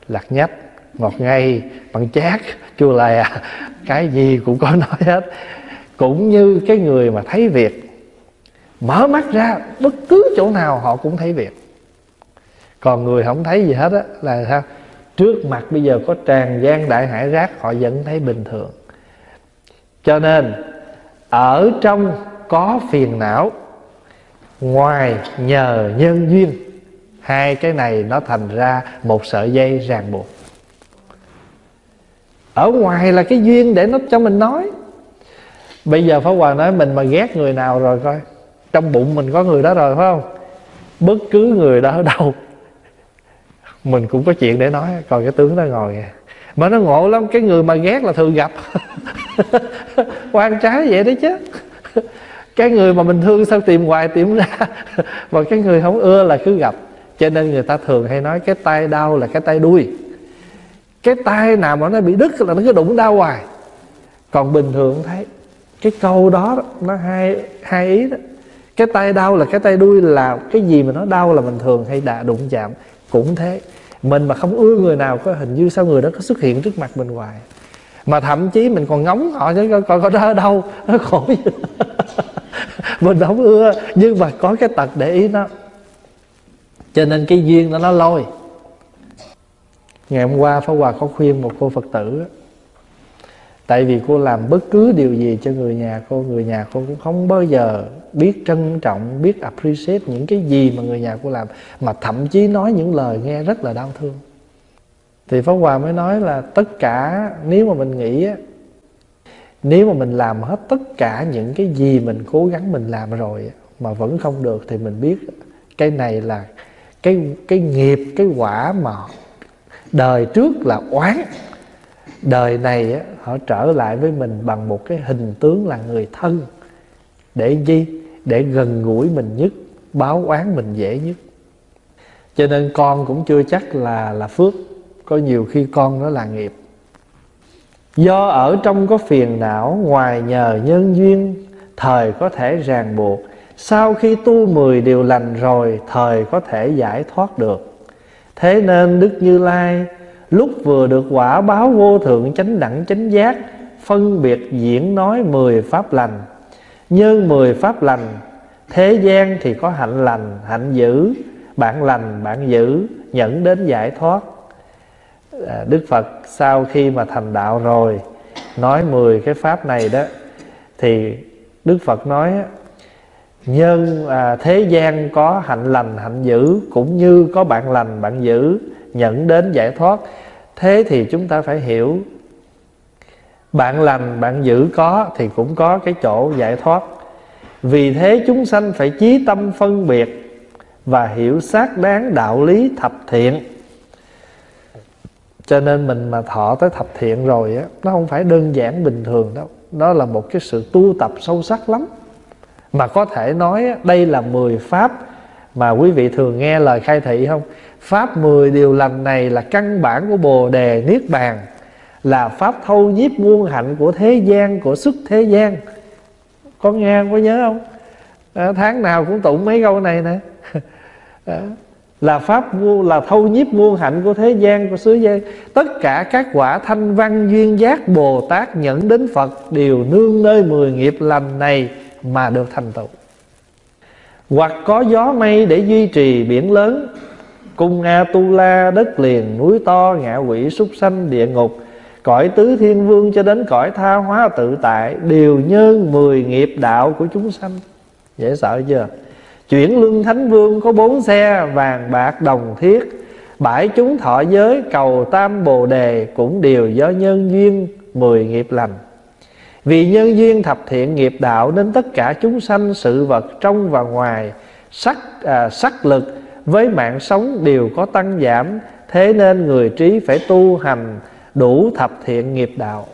lạc nhách ngọt ngay, bằng chát, chua lè, cái gì cũng có nói hết. Cũng như cái người mà thấy việc, mở mắt ra, bất cứ chỗ nào họ cũng thấy việc. Còn người không thấy gì hết á, là sao? Trước mặt bây giờ có tràn gian đại hải rác, họ vẫn thấy bình thường. Cho nên, ở trong có phiền não, ngoài nhờ nhân duyên, hai cái này nó thành ra một sợi dây ràng buộc. Ở ngoài là cái duyên để nó cho mình nói. Bây giờ pháp hòa nói mình mà ghét người nào rồi coi. Trong bụng mình có người đó rồi, phải không? Bất cứ người đó ở đâu mình cũng có chuyện để nói, còn cái tướng nó ngồi. Kìa mà nó ngộ lắm, cái người mà ghét là thường gặp. Quan trái vậy đấy chứ. Cái người mà mình thương sao tìm hoài tìm ra. Và cái người không ưa là cứ gặp. Cho nên người ta thường hay nói cái tay đau là cái tay đuôi. Cái tay nào mà nó bị đứt là nó cứ đụng đau hoài. Còn bình thường thấy, cái câu đó, nó hai hai ý đó. Cái tay đau là cái tay đuôi là cái gì mà nó đau là mình thường hay đạ đụng chạm. Cũng thế mình mà không ưa người nào, có hình như sao người đó có xuất hiện trước mặt mình hoài. Mà thậm chí mình còn ngóng họ chứ coi có đó ở đâu? Nó khổ gì mình không ưa, nhưng mà có cái tật để ý nó. Cho nên cái duyên đó nó lôi. Ngày hôm qua phó Hòa có khuyên một cô Phật tử tại vì cô làm bất cứ điều gì cho người nhà cô, người nhà cô cũng không bao giờ biết trân trọng, biết appreciate những cái gì mà người nhà cô làm, mà thậm chí nói những lời nghe rất là đau thương. Thì pháp hòa mới nói là tất cả, nếu mà mình nghĩ á, nếu mà mình làm hết tất cả những cái gì mình cố gắng mình làm rồi mà vẫn không được thì mình biết cái này là cái cái nghiệp, cái quả mà đời trước là oán đời này họ trở lại với mình bằng một cái hình tướng là người thân, để gì? Để gần gũi mình nhất, báo oán mình dễ nhất. Cho nên con cũng chưa chắc là là phước. Có nhiều khi con nó là nghiệp. Do ở trong có phiền não, ngoài nhờ nhân duyên, thời có thể ràng buộc. Sau khi tu mười điều lành rồi, thời có thể giải thoát được. Thế nên đức như lai lúc vừa được quả báo vô thượng chánh đẳng chánh giác phân biệt diễn nói mười pháp lành. Nhân mười pháp lành thế gian thì có hạnh lành hạnh dữ. Bạn lành bạn dữ nhẫn đến giải thoát. À, đức phật sau khi mà thành đạo rồi nói mười cái pháp này đó thì đức phật nói nhân à, thế gian có hạnh lành hạnh dữ cũng như có bạn lành bạn dữ nhận đến giải thoát. Thế thì chúng ta phải hiểu, bạn lành, bạn giữ có thì cũng có cái chỗ giải thoát. Vì thế chúng sanh phải chí tâm phân biệt và hiểu xác đáng đạo lý thập thiện. Cho nên mình mà thọ tới thập thiện rồi á, nó không phải đơn giản bình thường đâu. Nó là một cái sự tu tập sâu sắc lắm. Mà có thể nói đây là 10 pháp mà quý vị thường nghe lời khai thị không? Pháp 10 điều lành này là căn bản của bồ đề niết bàn là pháp thâu nhiếp muôn hạnh của thế gian của xuất thế gian. Có nghe có nhớ không? À, tháng nào cũng tụng mấy câu này nè. À, là pháp vô là thâu nhiếp muôn hạnh của thế gian của xứ gian tất cả các quả thanh văn duyên giác bồ tát nhận đến phật đều nương nơi mười nghiệp lành này mà được thành tựu hoặc có gió mây để duy trì biển lớn. Cung a tu la đất liền, núi to, ngạ quỷ, súc sanh, địa ngục. Cõi tứ thiên vương cho đến cõi tha hóa tự tại, đều nhân mười nghiệp đạo của chúng sanh. Dễ sợ chưa? Chuyển luân thánh vương có bốn xe, vàng, bạc, đồng, thiết. Bãi chúng thọ giới, cầu tam bồ đề cũng đều do nhân duyên, mười nghiệp lành vì nhân duyên thập thiện nghiệp đạo nên tất cả chúng sanh sự vật trong và ngoài sắc à, sắc lực với mạng sống đều có tăng giảm. Thế nên người trí phải tu hành đủ thập thiện nghiệp đạo.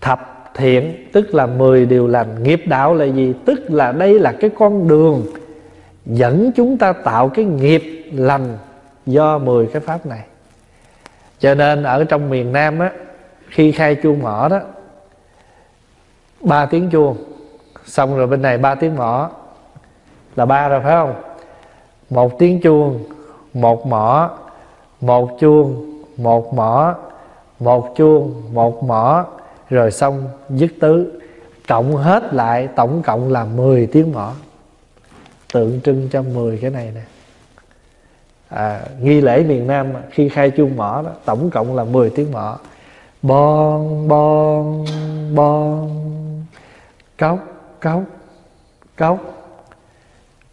Thập thiện tức là mười điều lành. Nghiệp đạo là gì? Tức là đây là cái con đường dẫn chúng ta tạo cái nghiệp lành do mười cái pháp này. Cho nên ở trong miền nam á khi khai chuông mỏ đó ba tiếng chuông. Xong rồi bên này ba tiếng mỏ. Là ba rồi phải không? Một tiếng chuông một mỏ một chuông một mỏ một chuông một mỏ. Rồi xong dứt tứ. Cộng hết lại tổng cộng là 10 tiếng mỏ. Tượng trưng cho 10 cái này nè. À, nghi lễ miền Nam khi khai chuông mỏ đó tổng cộng là 10 tiếng mỏ. Bon bon bon cáo cáo cáo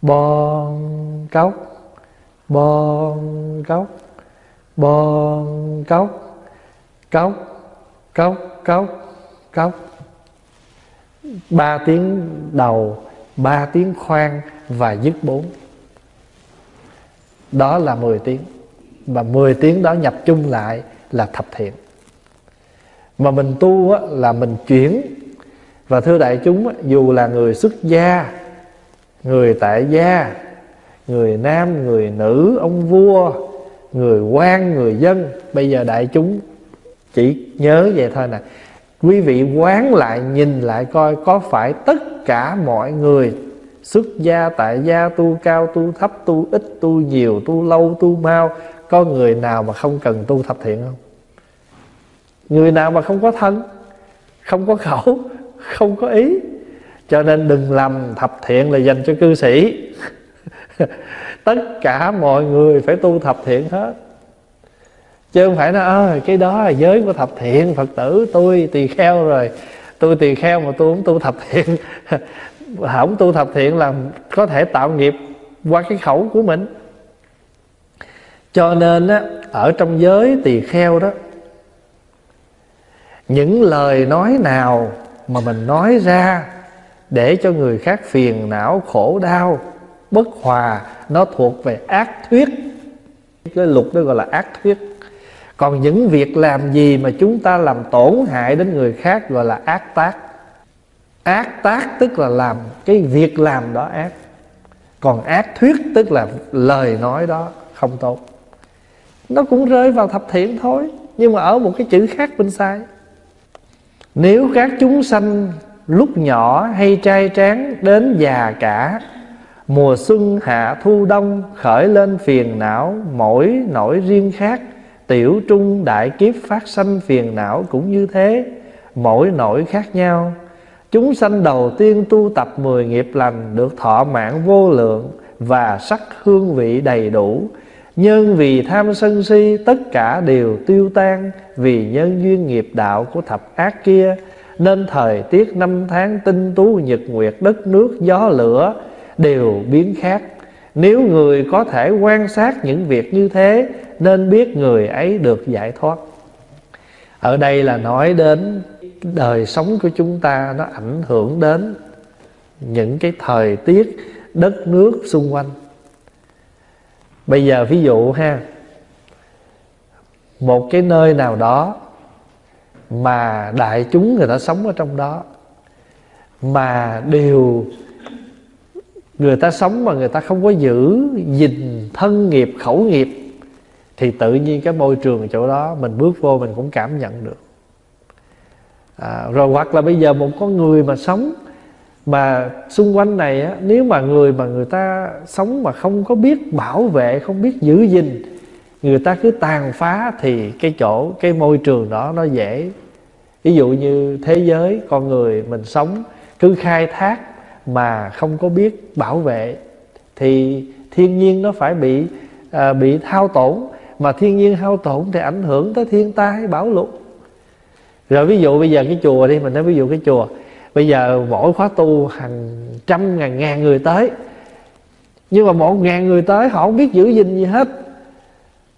bon cáo bon cáo bon cáo cáo cáo cáo cáo ba tiếng đầu ba tiếng khoan và dứt bốn. Đó là 10 tiếng. Và 10 tiếng đó nhập chung lại là thập thiện. Mà mình tu á, là mình chuyển và thưa đại chúng, dù là người xuất gia, người tại gia, người nam, người nữ, ông vua, người quan, người dân, bây giờ đại chúng chỉ nhớ vậy thôi nè. Quý vị quán lại, nhìn lại coi có phải tất cả mọi người xuất gia, tại gia, tu cao, tu thấp, tu ít, tu nhiều, tu lâu, tu mau, có người nào mà không cần tu thập thiện không? Người nào mà không có thân, không có khẩu không có ý. Cho nên đừng làm thập thiện là dành cho cư sĩ. Tất cả mọi người phải tu thập thiện hết. Chứ không phải nói ơi cái đó là giới của thập thiện phật tử tôi tỳ kheo rồi. Tôi tỳ kheo mà tôi không tu thập thiện. Không tu thập thiện là có thể tạo nghiệp qua cái khẩu của mình. Cho nên á, ở trong giới tỳ kheo đó những lời nói nào mà mình nói ra để cho người khác phiền não, khổ đau, bất hòa, nó thuộc về ác thuyết. Cái luật đó gọi là ác thuyết. Còn những việc làm gì mà chúng ta làm tổn hại đến người khác gọi là ác tác? Ác tác tức là làm cái việc làm đó ác. Còn ác thuyết tức là lời nói đó không tốt. Nó cũng rơi vào thập thiện thôi, nhưng mà ở một cái chữ khác bên sai nếu các chúng sanh lúc nhỏ hay trai tráng đến già cả, mùa xuân, hạ thu, đông, khởi lên phiền não, mỗi nỗi riêng khác, tiểu trung, đại kiếp phát sanh phiền não cũng như thế, mỗi nỗi khác nhau. Chúng sanh đầu tiên tu tập mười nghiệp lành được thọ mạng vô lượng và sắc hương vị đầy đủ nhân vì tham sân si, tất cả đều tiêu tan. Vì nhân duyên nghiệp đạo của thập ác kia, nên thời tiết năm tháng tinh tú nhật nguyệt, đất nước gió lửa đều biến khác. Nếu người có thể quan sát những việc như thế, nên biết người ấy được giải thoát. Ở đây là nói đến đời sống của chúng ta, nó ảnh hưởng đến những cái thời tiết đất nước xung quanh bây giờ ví dụ ha một cái nơi nào đó mà đại chúng người ta sống ở trong đó mà đều người ta sống mà người ta không có giữ gìn thân nghiệp khẩu nghiệp thì tự nhiên cái môi trường chỗ đó mình bước vô mình cũng cảm nhận được. À, rồi hoặc là bây giờ một con người mà sống mà xung quanh này á, nếu mà người mà người ta sống mà không có biết bảo vệ không biết giữ gìn người ta cứ tàn phá thì cái chỗ cái môi trường đó nó dễ. Ví dụ như thế giới con người mình sống cứ khai thác mà không có biết bảo vệ thì thiên nhiên nó phải bị à, bị thao tổn. Mà thiên nhiên hao tổn thì ảnh hưởng tới thiên tai bão lụt. Rồi ví dụ bây giờ cái chùa đi mình nói ví dụ cái chùa bây giờ mỗi khóa tu hàng trăm ngàn ngàn người tới. Nhưng mà một ngàn người tới họ không biết giữ gìn gì hết.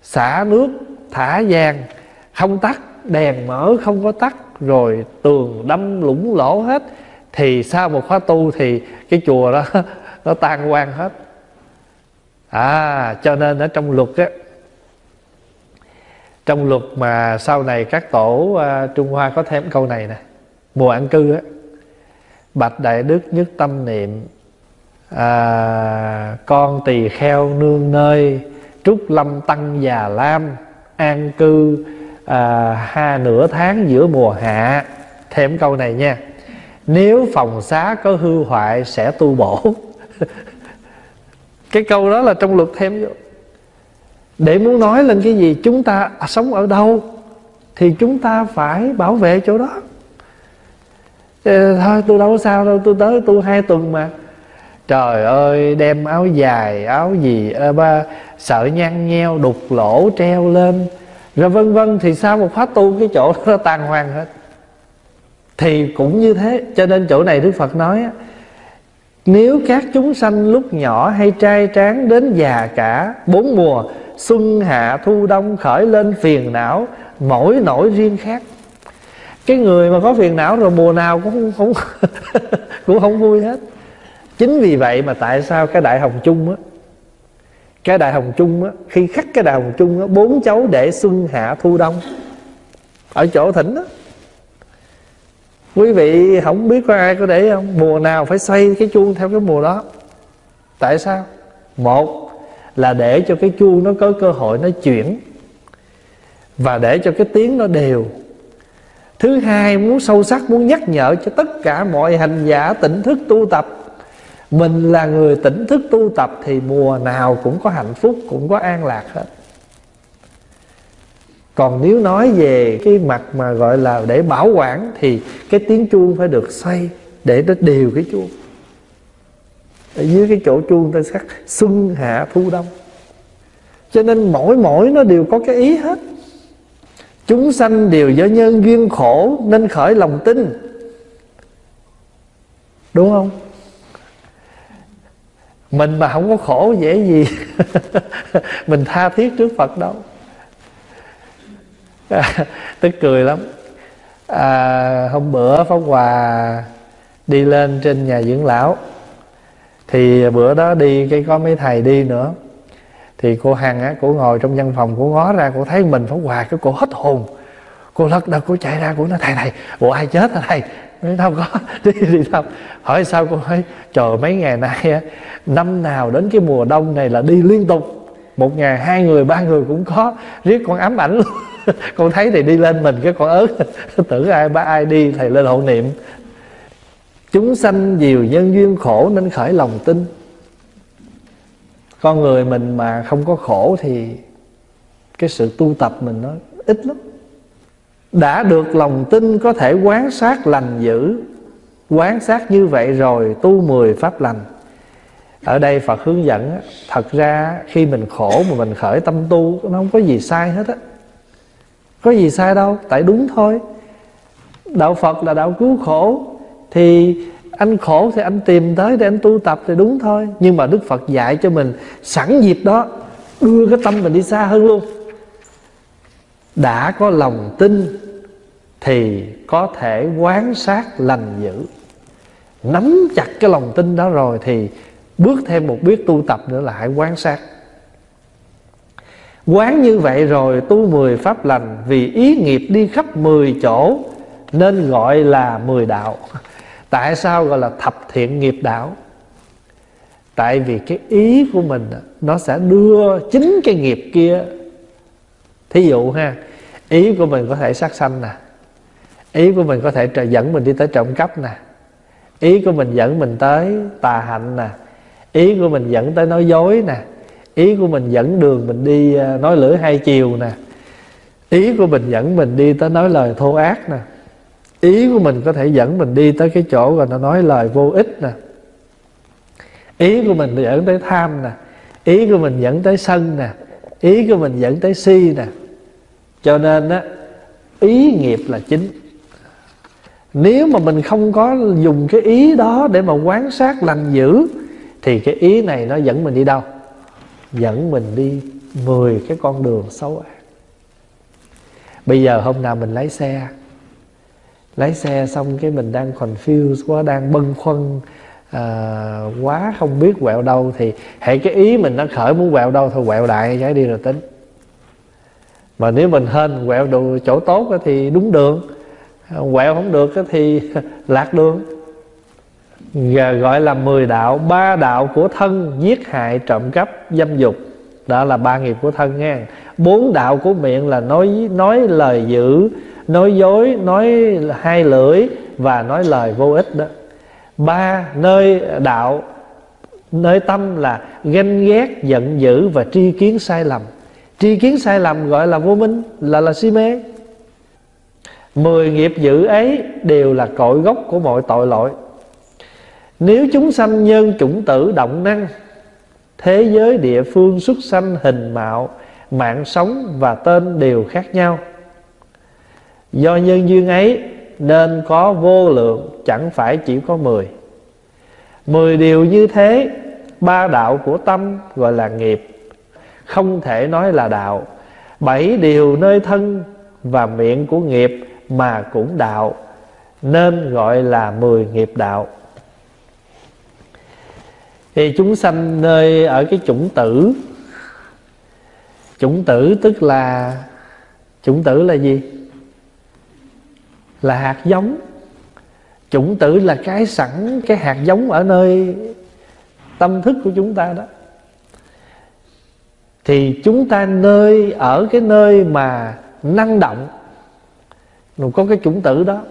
Xả nước thả vàng không tắt đèn mở không có tắt rồi tường đâm lũng lỗ hết. Thì sau một khóa tu thì cái chùa đó nó tan quan hết. À cho nên ở trong luật á trong luật mà sau này các tổ uh, Trung Hoa có thêm câu này nè. Mùa ăn cư á bạch đại đức nhất tâm niệm. À, con tỳ kheo nương nơi trúc lâm tăng già lam an cư à, ha nửa tháng giữa mùa hạ. Thêm câu này nha. Nếu phòng xá có hư hoại sẽ tu bổ. Cái câu đó là trong luật thêm vô. Để muốn nói lên cái gì chúng ta sống ở đâu thì chúng ta phải bảo vệ chỗ đó. Ờ, thôi tôi đâu có sao đâu tôi tới tôi hai tuần mà. Trời ơi đem áo dài áo gì à, ba sợ nhăn nheo đục lỗ treo lên. Rồi vân vân thì sao một khóa tu cái chỗ đó nó tan hoang hết. Thì cũng như thế cho nên chỗ này đức phật nói á, nếu các chúng sanh lúc nhỏ hay trai tráng đến già cả bốn mùa xuân hạ thu đông khởi lên phiền não mỗi nỗi riêng khác cái người mà có phiền não rồi mùa nào cũng không cũng không vui hết. Chính vì vậy mà tại sao cái đại hồng chung á, cái đại hồng chung á, khi khắc cái đại hồng chung á, bốn cháu để xuân hạ thu đông. Ở chỗ thỉnh á quý vị không biết có ai có để không? Mùa nào phải xoay cái chuông theo cái mùa đó. Tại sao? Một là để cho cái chuông nó có cơ hội nó chuyển và để cho cái tiếng nó đều thứ hai muốn sâu sắc, muốn nhắc nhở cho tất cả mọi hành giả tỉnh thức tu tập. Mình là người tỉnh thức tu tập thì mùa nào cũng có hạnh phúc, cũng có an lạc hết. Còn nếu nói về cái mặt mà gọi là để bảo quản thì cái tiếng chuông phải được xoay để nó đều cái chuông. Ở dưới cái chỗ chuông ta sắc xuân hạ thu đông. Cho nên mỗi mỗi nó đều có cái ý hết chúng sanh đều do nhân duyên khổ nên khởi lòng tin. Đúng không? Mình mà không có khổ dễ gì. Mình tha thiết trước phật đâu. Tức cười lắm. À, hôm bữa pháp hòa đi lên trên nhà dưỡng lão thì bữa đó đi cái có mấy thầy đi nữa thì cô hằng á, cô ngồi trong văn phòng, cô ngó ra, cô thấy mình phóng hoài, cái cô hết hồn. Cô lật đật, cô chạy ra, cô nói thầy thầy bộ ai chết hả thầy? Nói đâu có, đi đi đâu hỏi sao cô nói chờ mấy ngày nay á, năm nào đến cái mùa đông này là đi liên tục. Một ngày hai người, ba người cũng có, riết con ám ảnh luôn. Con thấy thì đi lên mình, cái con ớt tưởng ai, ba ai đi, thầy lên hộ niệm. Chúng sanh nhiều nhân duyên khổ nên khởi lòng tin con người mình mà không có khổ thì cái sự tu tập mình nó ít lắm. Đã được lòng tin có thể quán sát lành dữ, quán sát như vậy rồi tu mười pháp lành. Ở đây Phật hướng dẫn thật ra khi mình khổ mà mình khởi tâm tu, nó không có gì sai hết á. Có gì sai đâu, tại đúng thôi. Đạo phật là đạo cứu khổ, thì anh khổ thì anh tìm tới để anh tu tập thì đúng thôi. Nhưng mà đức phật dạy cho mình sẵn dịp đó, đưa cái tâm mình đi xa hơn luôn. Đã có lòng tin thì có thể quán sát lành dữ. Nắm chặt cái lòng tin đó rồi thì bước thêm một bước tu tập nữa là hãy quán sát. Quán như vậy rồi tu mười pháp lành Vì ý nghiệp đi khắp mười chỗ Nên gọi là mười đạo. Tại sao gọi là thập thiện nghiệp đạo? Tại vì cái ý của mình Nó sẽ đưa chính cái nghiệp kia. Thí dụ ha, Ý của mình có thể sát sanh nè. Ý của mình có thể dẫn mình đi tới trộm cắp nè. Ý của mình dẫn mình tới tà hạnh nè. Ý của mình dẫn tới nói dối nè. Ý của mình dẫn đường mình đi à, nói lưỡi hai chiều nè. Ý của mình dẫn mình đi tới nói lời thô ác nè ý của mình có thể dẫn mình đi tới cái chỗ rồi nó nói lời vô ích nè. Ý của mình dẫn tới tham nè. Ý của mình dẫn tới sân nè. Ý của mình dẫn tới si nè. Cho nên á, ý nghiệp là chính. Nếu mà mình không có dùng cái ý đó để mà quán sát, lành dữ thì cái ý này nó dẫn mình đi đâu? Dẫn mình đi 10 cái con đường xấu ác bây giờ hôm nào mình lái xe lái xe xong cái mình đang confused quá đang bâng khuâng à, quá không biết quẹo đâu. Thì hệ cái ý mình nó khởi muốn quẹo đâu thôi quẹo đại cái đi rồi tính. Mà nếu mình hên quẹo đồ chỗ tốt thì đúng đường. À, quẹo không được thì lạc đường. Gọi là mười đạo ba đạo của thân giết hại trộm cắp dâm dục. Đó là ba nghiệp của thân nghe bốn đạo của miệng là nói nói lời dữ nói dối, nói hai lưỡi và nói lời vô ích đó. Ba nơi đạo, nơi tâm là ganh ghét, giận dữ và tri kiến sai lầm. Tri kiến sai lầm gọi là vô minh, là là si mê. Mười nghiệp dữ ấy đều là cội gốc của mọi tội lỗi. Nếu chúng sanh nhân chủng tử động năng, thế giới địa phương xuất sanh hình mạo mạng sống và tên đều khác nhau. Do nhân duyên ấy, nên có vô lượng chẳng phải chỉ có mười. Mười điều như thế, ba đạo của tâm gọi là nghiệp. Không thể nói là đạo. Bảy điều nơi thân và miệng của nghiệp mà cũng đạo, nên gọi là mười nghiệp đạo. Thì chúng sanh nơi ở cái chủng tử chủng tử tức là, chủng tử là gì? Là hạt giống. Chủng tử là cái sẵn, cái hạt giống ở nơi tâm thức của chúng ta đó. Thì chúng ta nơi, ở cái nơi mà năng động nó có cái chủng tử đó.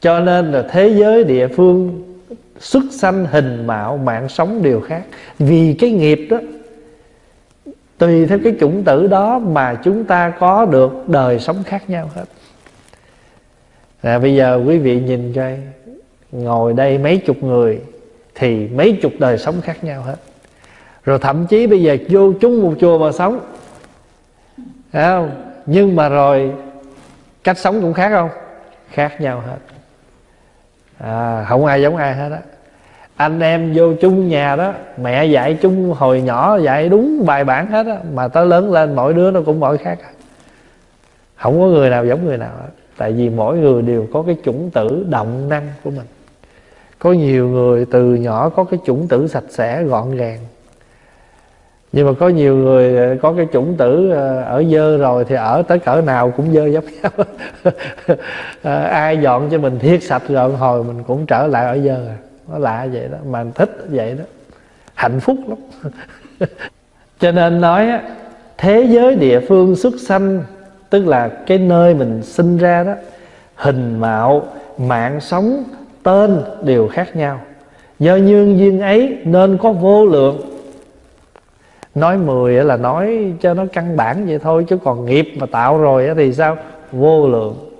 Cho nên là thế giới địa phương xuất sanh, hình, mạo, mạng sống đều khác. Vì cái nghiệp đó tùy theo cái chủng tử đó mà chúng ta có được đời sống khác nhau hết. À, bây giờ quý vị nhìn coi ngồi đây mấy chục người thì mấy chục đời sống khác nhau hết. Rồi thậm chí bây giờ vô chúng một chùa mà sống. Thấy không? Nhưng mà rồi cách sống cũng khác không? Khác nhau hết. À, không ai giống ai hết á anh em vô chung nhà đó, mẹ dạy chung hồi nhỏ, dạy đúng bài bản hết á, mà tới lớn lên mỗi đứa nó cũng mỗi khác. Không có người nào giống người nào hết, tại vì mỗi người đều có cái chủng tử động năng của mình. Có nhiều người từ nhỏ có cái chủng tử sạch sẽ, gọn gàng. Nhưng mà có nhiều người ờ, có cái chủng tử ờ, ở dơ rồi thì ở tới cỡ nào cũng dơ giống nhau. Ờ, ai dọn cho mình thiết sạch rồi, hồi mình cũng trở lại ở dơ à nó lạ vậy đó, mà thích vậy đó. Hạnh phúc lắm. Cho nên nói thế giới địa phương xuất sanh, tức là cái nơi mình sinh ra đó, hình mạo, mạng sống, tên đều khác nhau. Do nhân duyên ấy nên có vô lượng. Nói mười là nói cho nó căn bản vậy thôi, chứ còn nghiệp mà tạo rồi thì sao? Vô lượng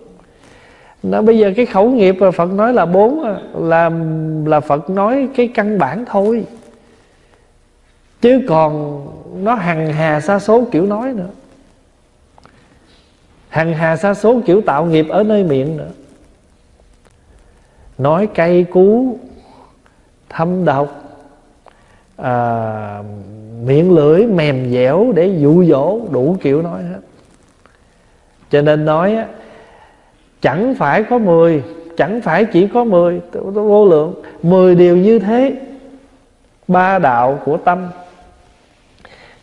nó bây giờ cái khẩu nghiệp mà Phật nói là bốn là là Phật nói cái căn bản thôi. Chứ còn nó hằng hà xa số kiểu nói nữa. Hằng hà xa số kiểu tạo nghiệp ở nơi miệng nữa. Nói cay cú thâm độc à, miệng lưỡi mềm dẻo để dụ dỗ đủ kiểu nói hết. Cho nên nói á, chẳng phải có mười, chẳng phải chỉ có mười, vô lượng. Mười điều như thế, ba đạo của tâm.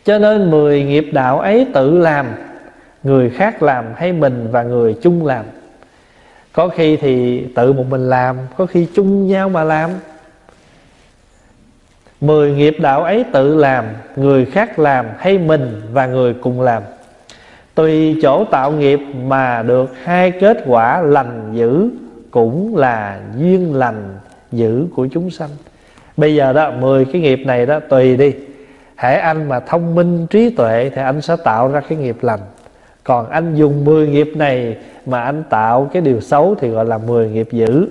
Cho nên mười nghiệp đạo ấy tự làm, người khác làm hay mình và người chung làm. Có khi thì tự một mình làm, có khi chung nhau mà làm. Mười nghiệp đạo ấy tự làm, Người khác làm hay mình và người cùng làm. Tùy chỗ tạo nghiệp mà được hai kết quả lành dữ Cũng là duyên lành dữ của chúng sanh. Bây giờ đó 10 cái nghiệp này đó, tùy đi. Hãy anh mà thông minh, trí tuệ thì anh sẽ tạo ra cái nghiệp lành. Còn anh dùng 10 nghiệp này mà anh tạo cái điều xấu thì gọi là 10 nghiệp dữ.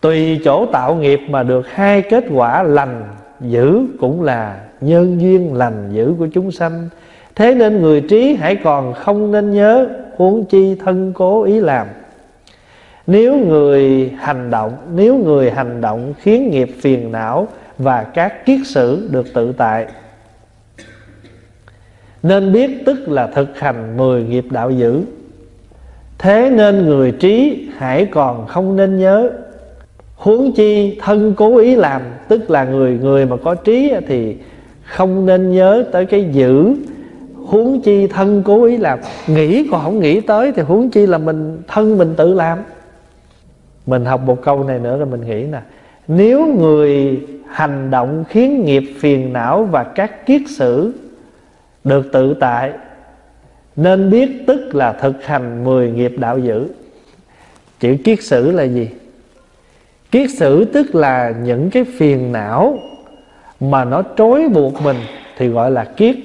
Tùy chỗ tạo nghiệp mà được hai kết quả lành dữ cũng là nhân duyên lành dữ của chúng sanh. Thế nên người trí hãy còn không nên nhớ huống chi thân cố ý làm. Nếu người hành động, nếu người hành động khiến nghiệp phiền não và các kiết sử được tự tại, nên biết tức là thực hành mười nghiệp đạo dữ. Thế nên người trí hãy còn không nên nhớ huống chi thân cố ý làm, tức là người người mà có trí thì không nên nhớ tới cái dữ huống chi thân cố ý làm, nghĩ còn không nghĩ tới thì huống chi là mình, thân mình tự làm. Mình học một câu này nữa rồi mình nghĩ nè, nếu người hành động khiến nghiệp phiền não và các kiết sử được tự tại, nên biết tức là thực hành mười nghiệp đạo dữ. Chữ kiết sử là gì? Kiết sử tức là những cái phiền não mà nó trói buộc mình thì gọi là kiết.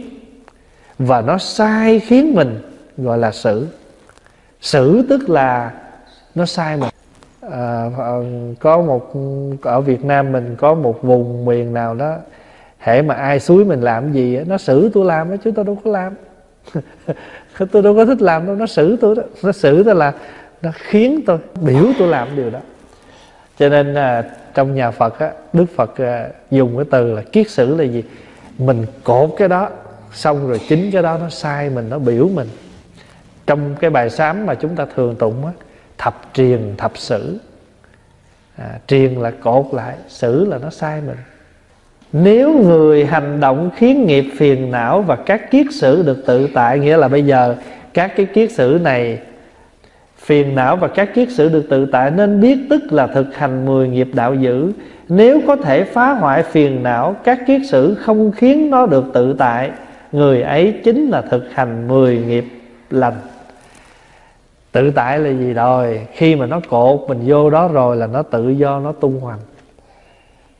Và nó sai khiến mình gọi là sử. Sử tức là nó sai mình. À, à có một ở Việt Nam mình có một vùng miền nào đó hễ mà ai suối mình làm gì nó xử tôi làm đó chứ tôi đâu có làm. Tôi đâu có thích làm đâu nó xử tôi đó. Nó xử tôi là nó khiến tôi biểu tôi làm điều đó cho nên à, trong nhà Phật á, Đức Phật à, dùng cái từ là kiết sử là gì? Mình cột cái đó xong rồi chính cái đó nó sai mình nó biểu mình. Trong cái bài sám mà chúng ta thường tụng á, thập triền thập sử. À, triền là cột lại sử là nó sai mình. Nếu người hành động khiến nghiệp phiền não và các kiết sử được tự tại nghĩa là bây giờ các cái kiết sử này phiền não và các kiết sử được tự tại nên biết tức là thực hành 10 nghiệp đạo dữ. Nếu có thể phá hoại phiền não các kiết sử không khiến nó được tự tại. Người ấy chính là thực hành 10 nghiệp lành. Tự tại là gì rồi? Khi mà nó cột mình vô đó rồi là nó tự do nó tung hoành.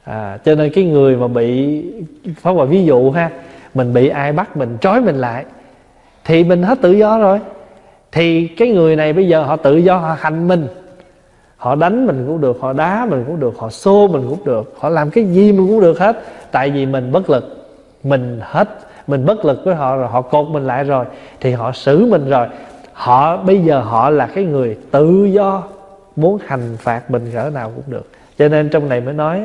À, cho nên cái người mà bị phá hoại ví dụ ha mình bị ai bắt mình trói mình lại thì mình hết tự do rồi thì cái người này bây giờ họ tự do, họ hành mình. Họ đánh mình cũng được, họ đá mình cũng được, họ xô mình cũng được, họ làm cái gì mình cũng được hết. Tại vì mình bất lực, mình hết, mình bất lực với họ rồi, họ cột mình lại rồi, thì họ xử mình rồi. Họ, bây giờ họ là cái người tự do, muốn hành phạt mình cỡ nào cũng được. Cho nên trong này mới nói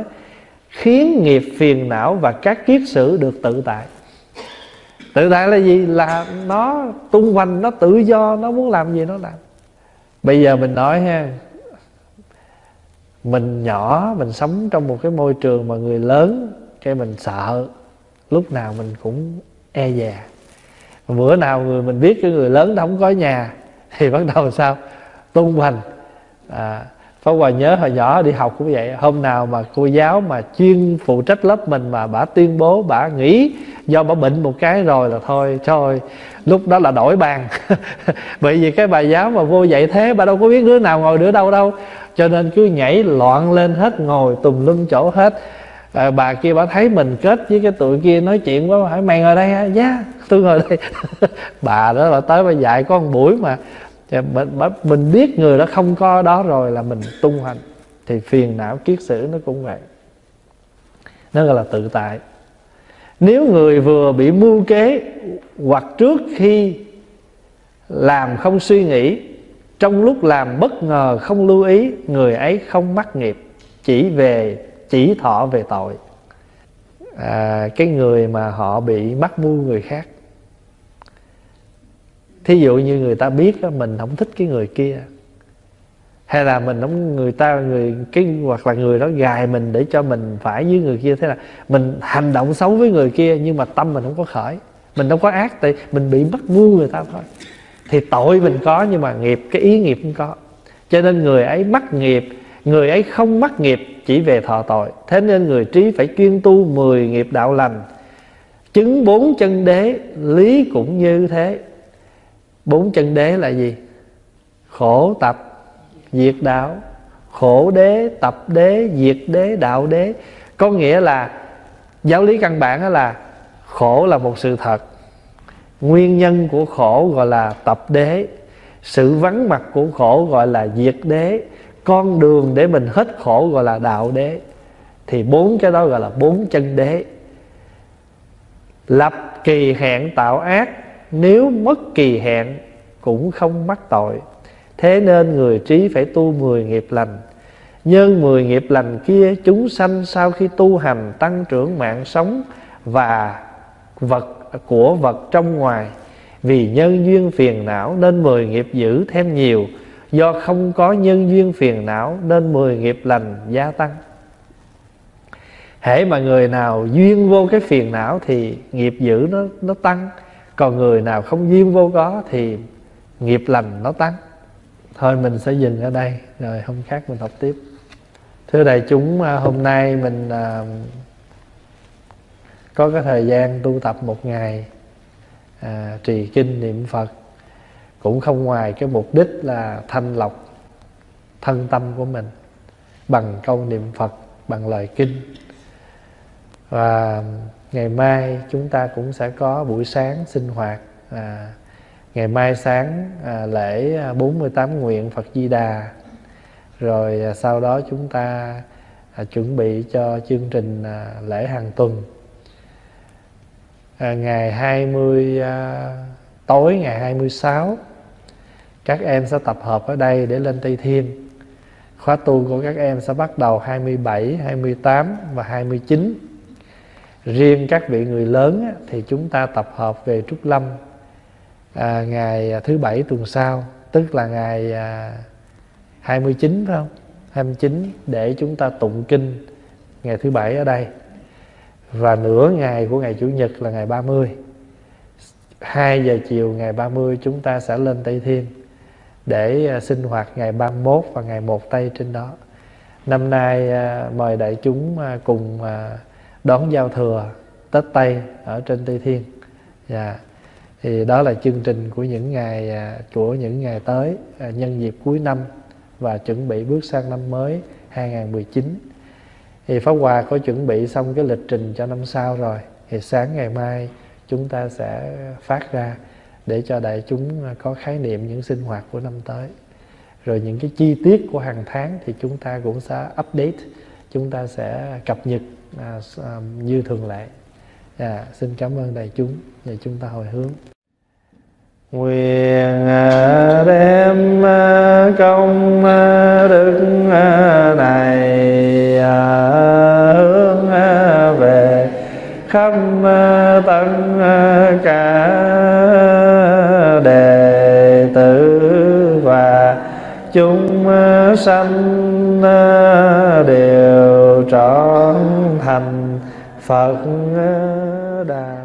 khiến nghiệp phiền não và các kiết sử được tự tại tự tại là gì? Là nó tung hoành nó tự do nó muốn làm gì nó làm. Bây giờ mình nói ha mình nhỏ mình sống trong một cái môi trường mà người lớn cái mình sợ lúc nào mình cũng e dè. Bữa nào người mình biết cái người lớn đó không có nhà thì bắt đầu sao? Tung hoành. À, Pháp Hòa nhớ hồi nhỏ đi học cũng vậy Hôm nào mà cô giáo mà chuyên phụ trách lớp mình Mà bà tuyên bố bà nghỉ Do bà bệnh một cái rồi là thôi Trời lúc đó là đổi bàn. Bởi vì cái bà giáo mà vô dạy thế Bà đâu có biết đứa nào ngồi đứa đâu đâu. Cho nên cứ nhảy loạn lên hết Ngồi tùm lum chỗ hết. À, Bà kia bà thấy mình kết với cái tụi kia Nói chuyện quá hỏi mày ngồi đây hả? Dạ yeah, tôi ngồi đây. Bà đó là tới bà dạy có một buổi mà mình, mình biết người đó không có đó rồi là mình tung hoành. Thì phiền não kiết sử nó cũng vậy. Nó gọi là tự tại. Nếu người vừa bị mưu kế hoặc trước khi làm không suy nghĩ trong lúc làm bất ngờ không lưu ý người ấy không mắc nghiệp chỉ về chỉ thọ về tội. À, cái người mà họ bị mắc mưu người khác thí dụ như người ta biết đó, mình không thích cái người kia. Hay là mình không người ta người cái hoặc là người đó gài mình để cho mình phải với người kia. Thế là mình hành động xấu với người kia nhưng mà tâm mình không có khởi. Mình đâu có ác tại mình bị mất mua người ta thôi. Thì tội mình có nhưng mà nghiệp cái ý nghiệp không có. Cho nên người ấy mắc nghiệp người ấy không mắc nghiệp chỉ về thọ tội. Thế nên người trí phải chuyên tu 10 nghiệp đạo lành. Chứng bốn chân đế lý cũng như thế bốn chân đế là gì? Khổ tập, diệt đạo. Khổ đế, tập đế, diệt đế, đạo đế. Có nghĩa là, giáo lý căn bản là, khổ là một sự thật. Nguyên nhân của khổ gọi là tập đế. Sự vắng mặt của khổ gọi là diệt đế. Con đường để mình hết khổ gọi là đạo đế. Thì bốn cái đó gọi là bốn chân đế. Lập kỳ hẹn tạo ác nếu mất kỳ hẹn cũng không mắc tội, thế nên người trí phải tu mười nghiệp lành. Nhân mười nghiệp lành kia, chúng sanh sau khi tu hành tăng trưởng mạng sống và vật, của vật trong ngoài. Vì nhân duyên phiền não nên mười nghiệp dữ thêm nhiều. Do không có nhân duyên phiền não nên mười nghiệp lành gia tăng. Hễ mà người nào duyên vô cái phiền não thì nghiệp dữ nó nó tăng còn người nào không duyên vô có thì nghiệp lành nó tăng. Thôi mình sẽ dừng ở đây rồi hôm khác mình học tiếp. Thưa đại chúng à, hôm nay mình à, có cái thời gian tu tập một ngày à, trì kinh niệm phật. Cũng không ngoài cái mục đích là thanh lọc thân tâm của mình bằng câu niệm phật bằng lời kinh. Và ngày mai chúng ta cũng sẽ có buổi sáng sinh hoạt. À, ngày mai sáng à, lễ à, 48 nguyện Phật Di Đà. Rồi à, sau đó chúng ta à, chuẩn bị cho chương trình à, lễ hàng tuần. À, ngày 20 à, tối ngày 26 các em sẽ tập hợp ở đây để lên Tây Thiên. Khóa tu của các em sẽ bắt đầu 27, 28 và 29 riêng các vị người lớn thì chúng ta tập hợp về Trúc Lâm à, ngày à, thứ bảy tuần sau tức là ngày à, 29 phải không? 29 để chúng ta tụng kinh ngày thứ bảy ở đây. Và nửa ngày của ngày chủ nhật là ngày 30 2 giờ chiều ngày 30 chúng ta sẽ lên Tây Thiên để à, sinh hoạt ngày 31 và ngày 1 Tây trên đó. Năm nay à, mời đại chúng à, cùng à, đón giao thừa Tết Tây ở trên Tây Thiên. Dạ. Thì đó là chương trình của những ngày à, của những ngày tới à, nhân dịp cuối năm và chuẩn bị bước sang năm mới 2019 thì Pháp Hòa có chuẩn bị xong cái lịch trình cho năm sau rồi. Thì sáng ngày mai chúng ta sẽ phát ra để cho đại chúng à, có khái niệm những sinh hoạt của năm tới. Rồi những cái chi tiết của hàng tháng thì chúng ta cũng sẽ update, chúng ta sẽ cập nhật à, à, như thường lệ. À, xin cảm ơn đại chúng. Và chúng ta hồi hướng. Nguyện à, đem à, công à, đức này hướng về khắp tất cả đệ tử và chúng sanh đều trọn thành Phật đà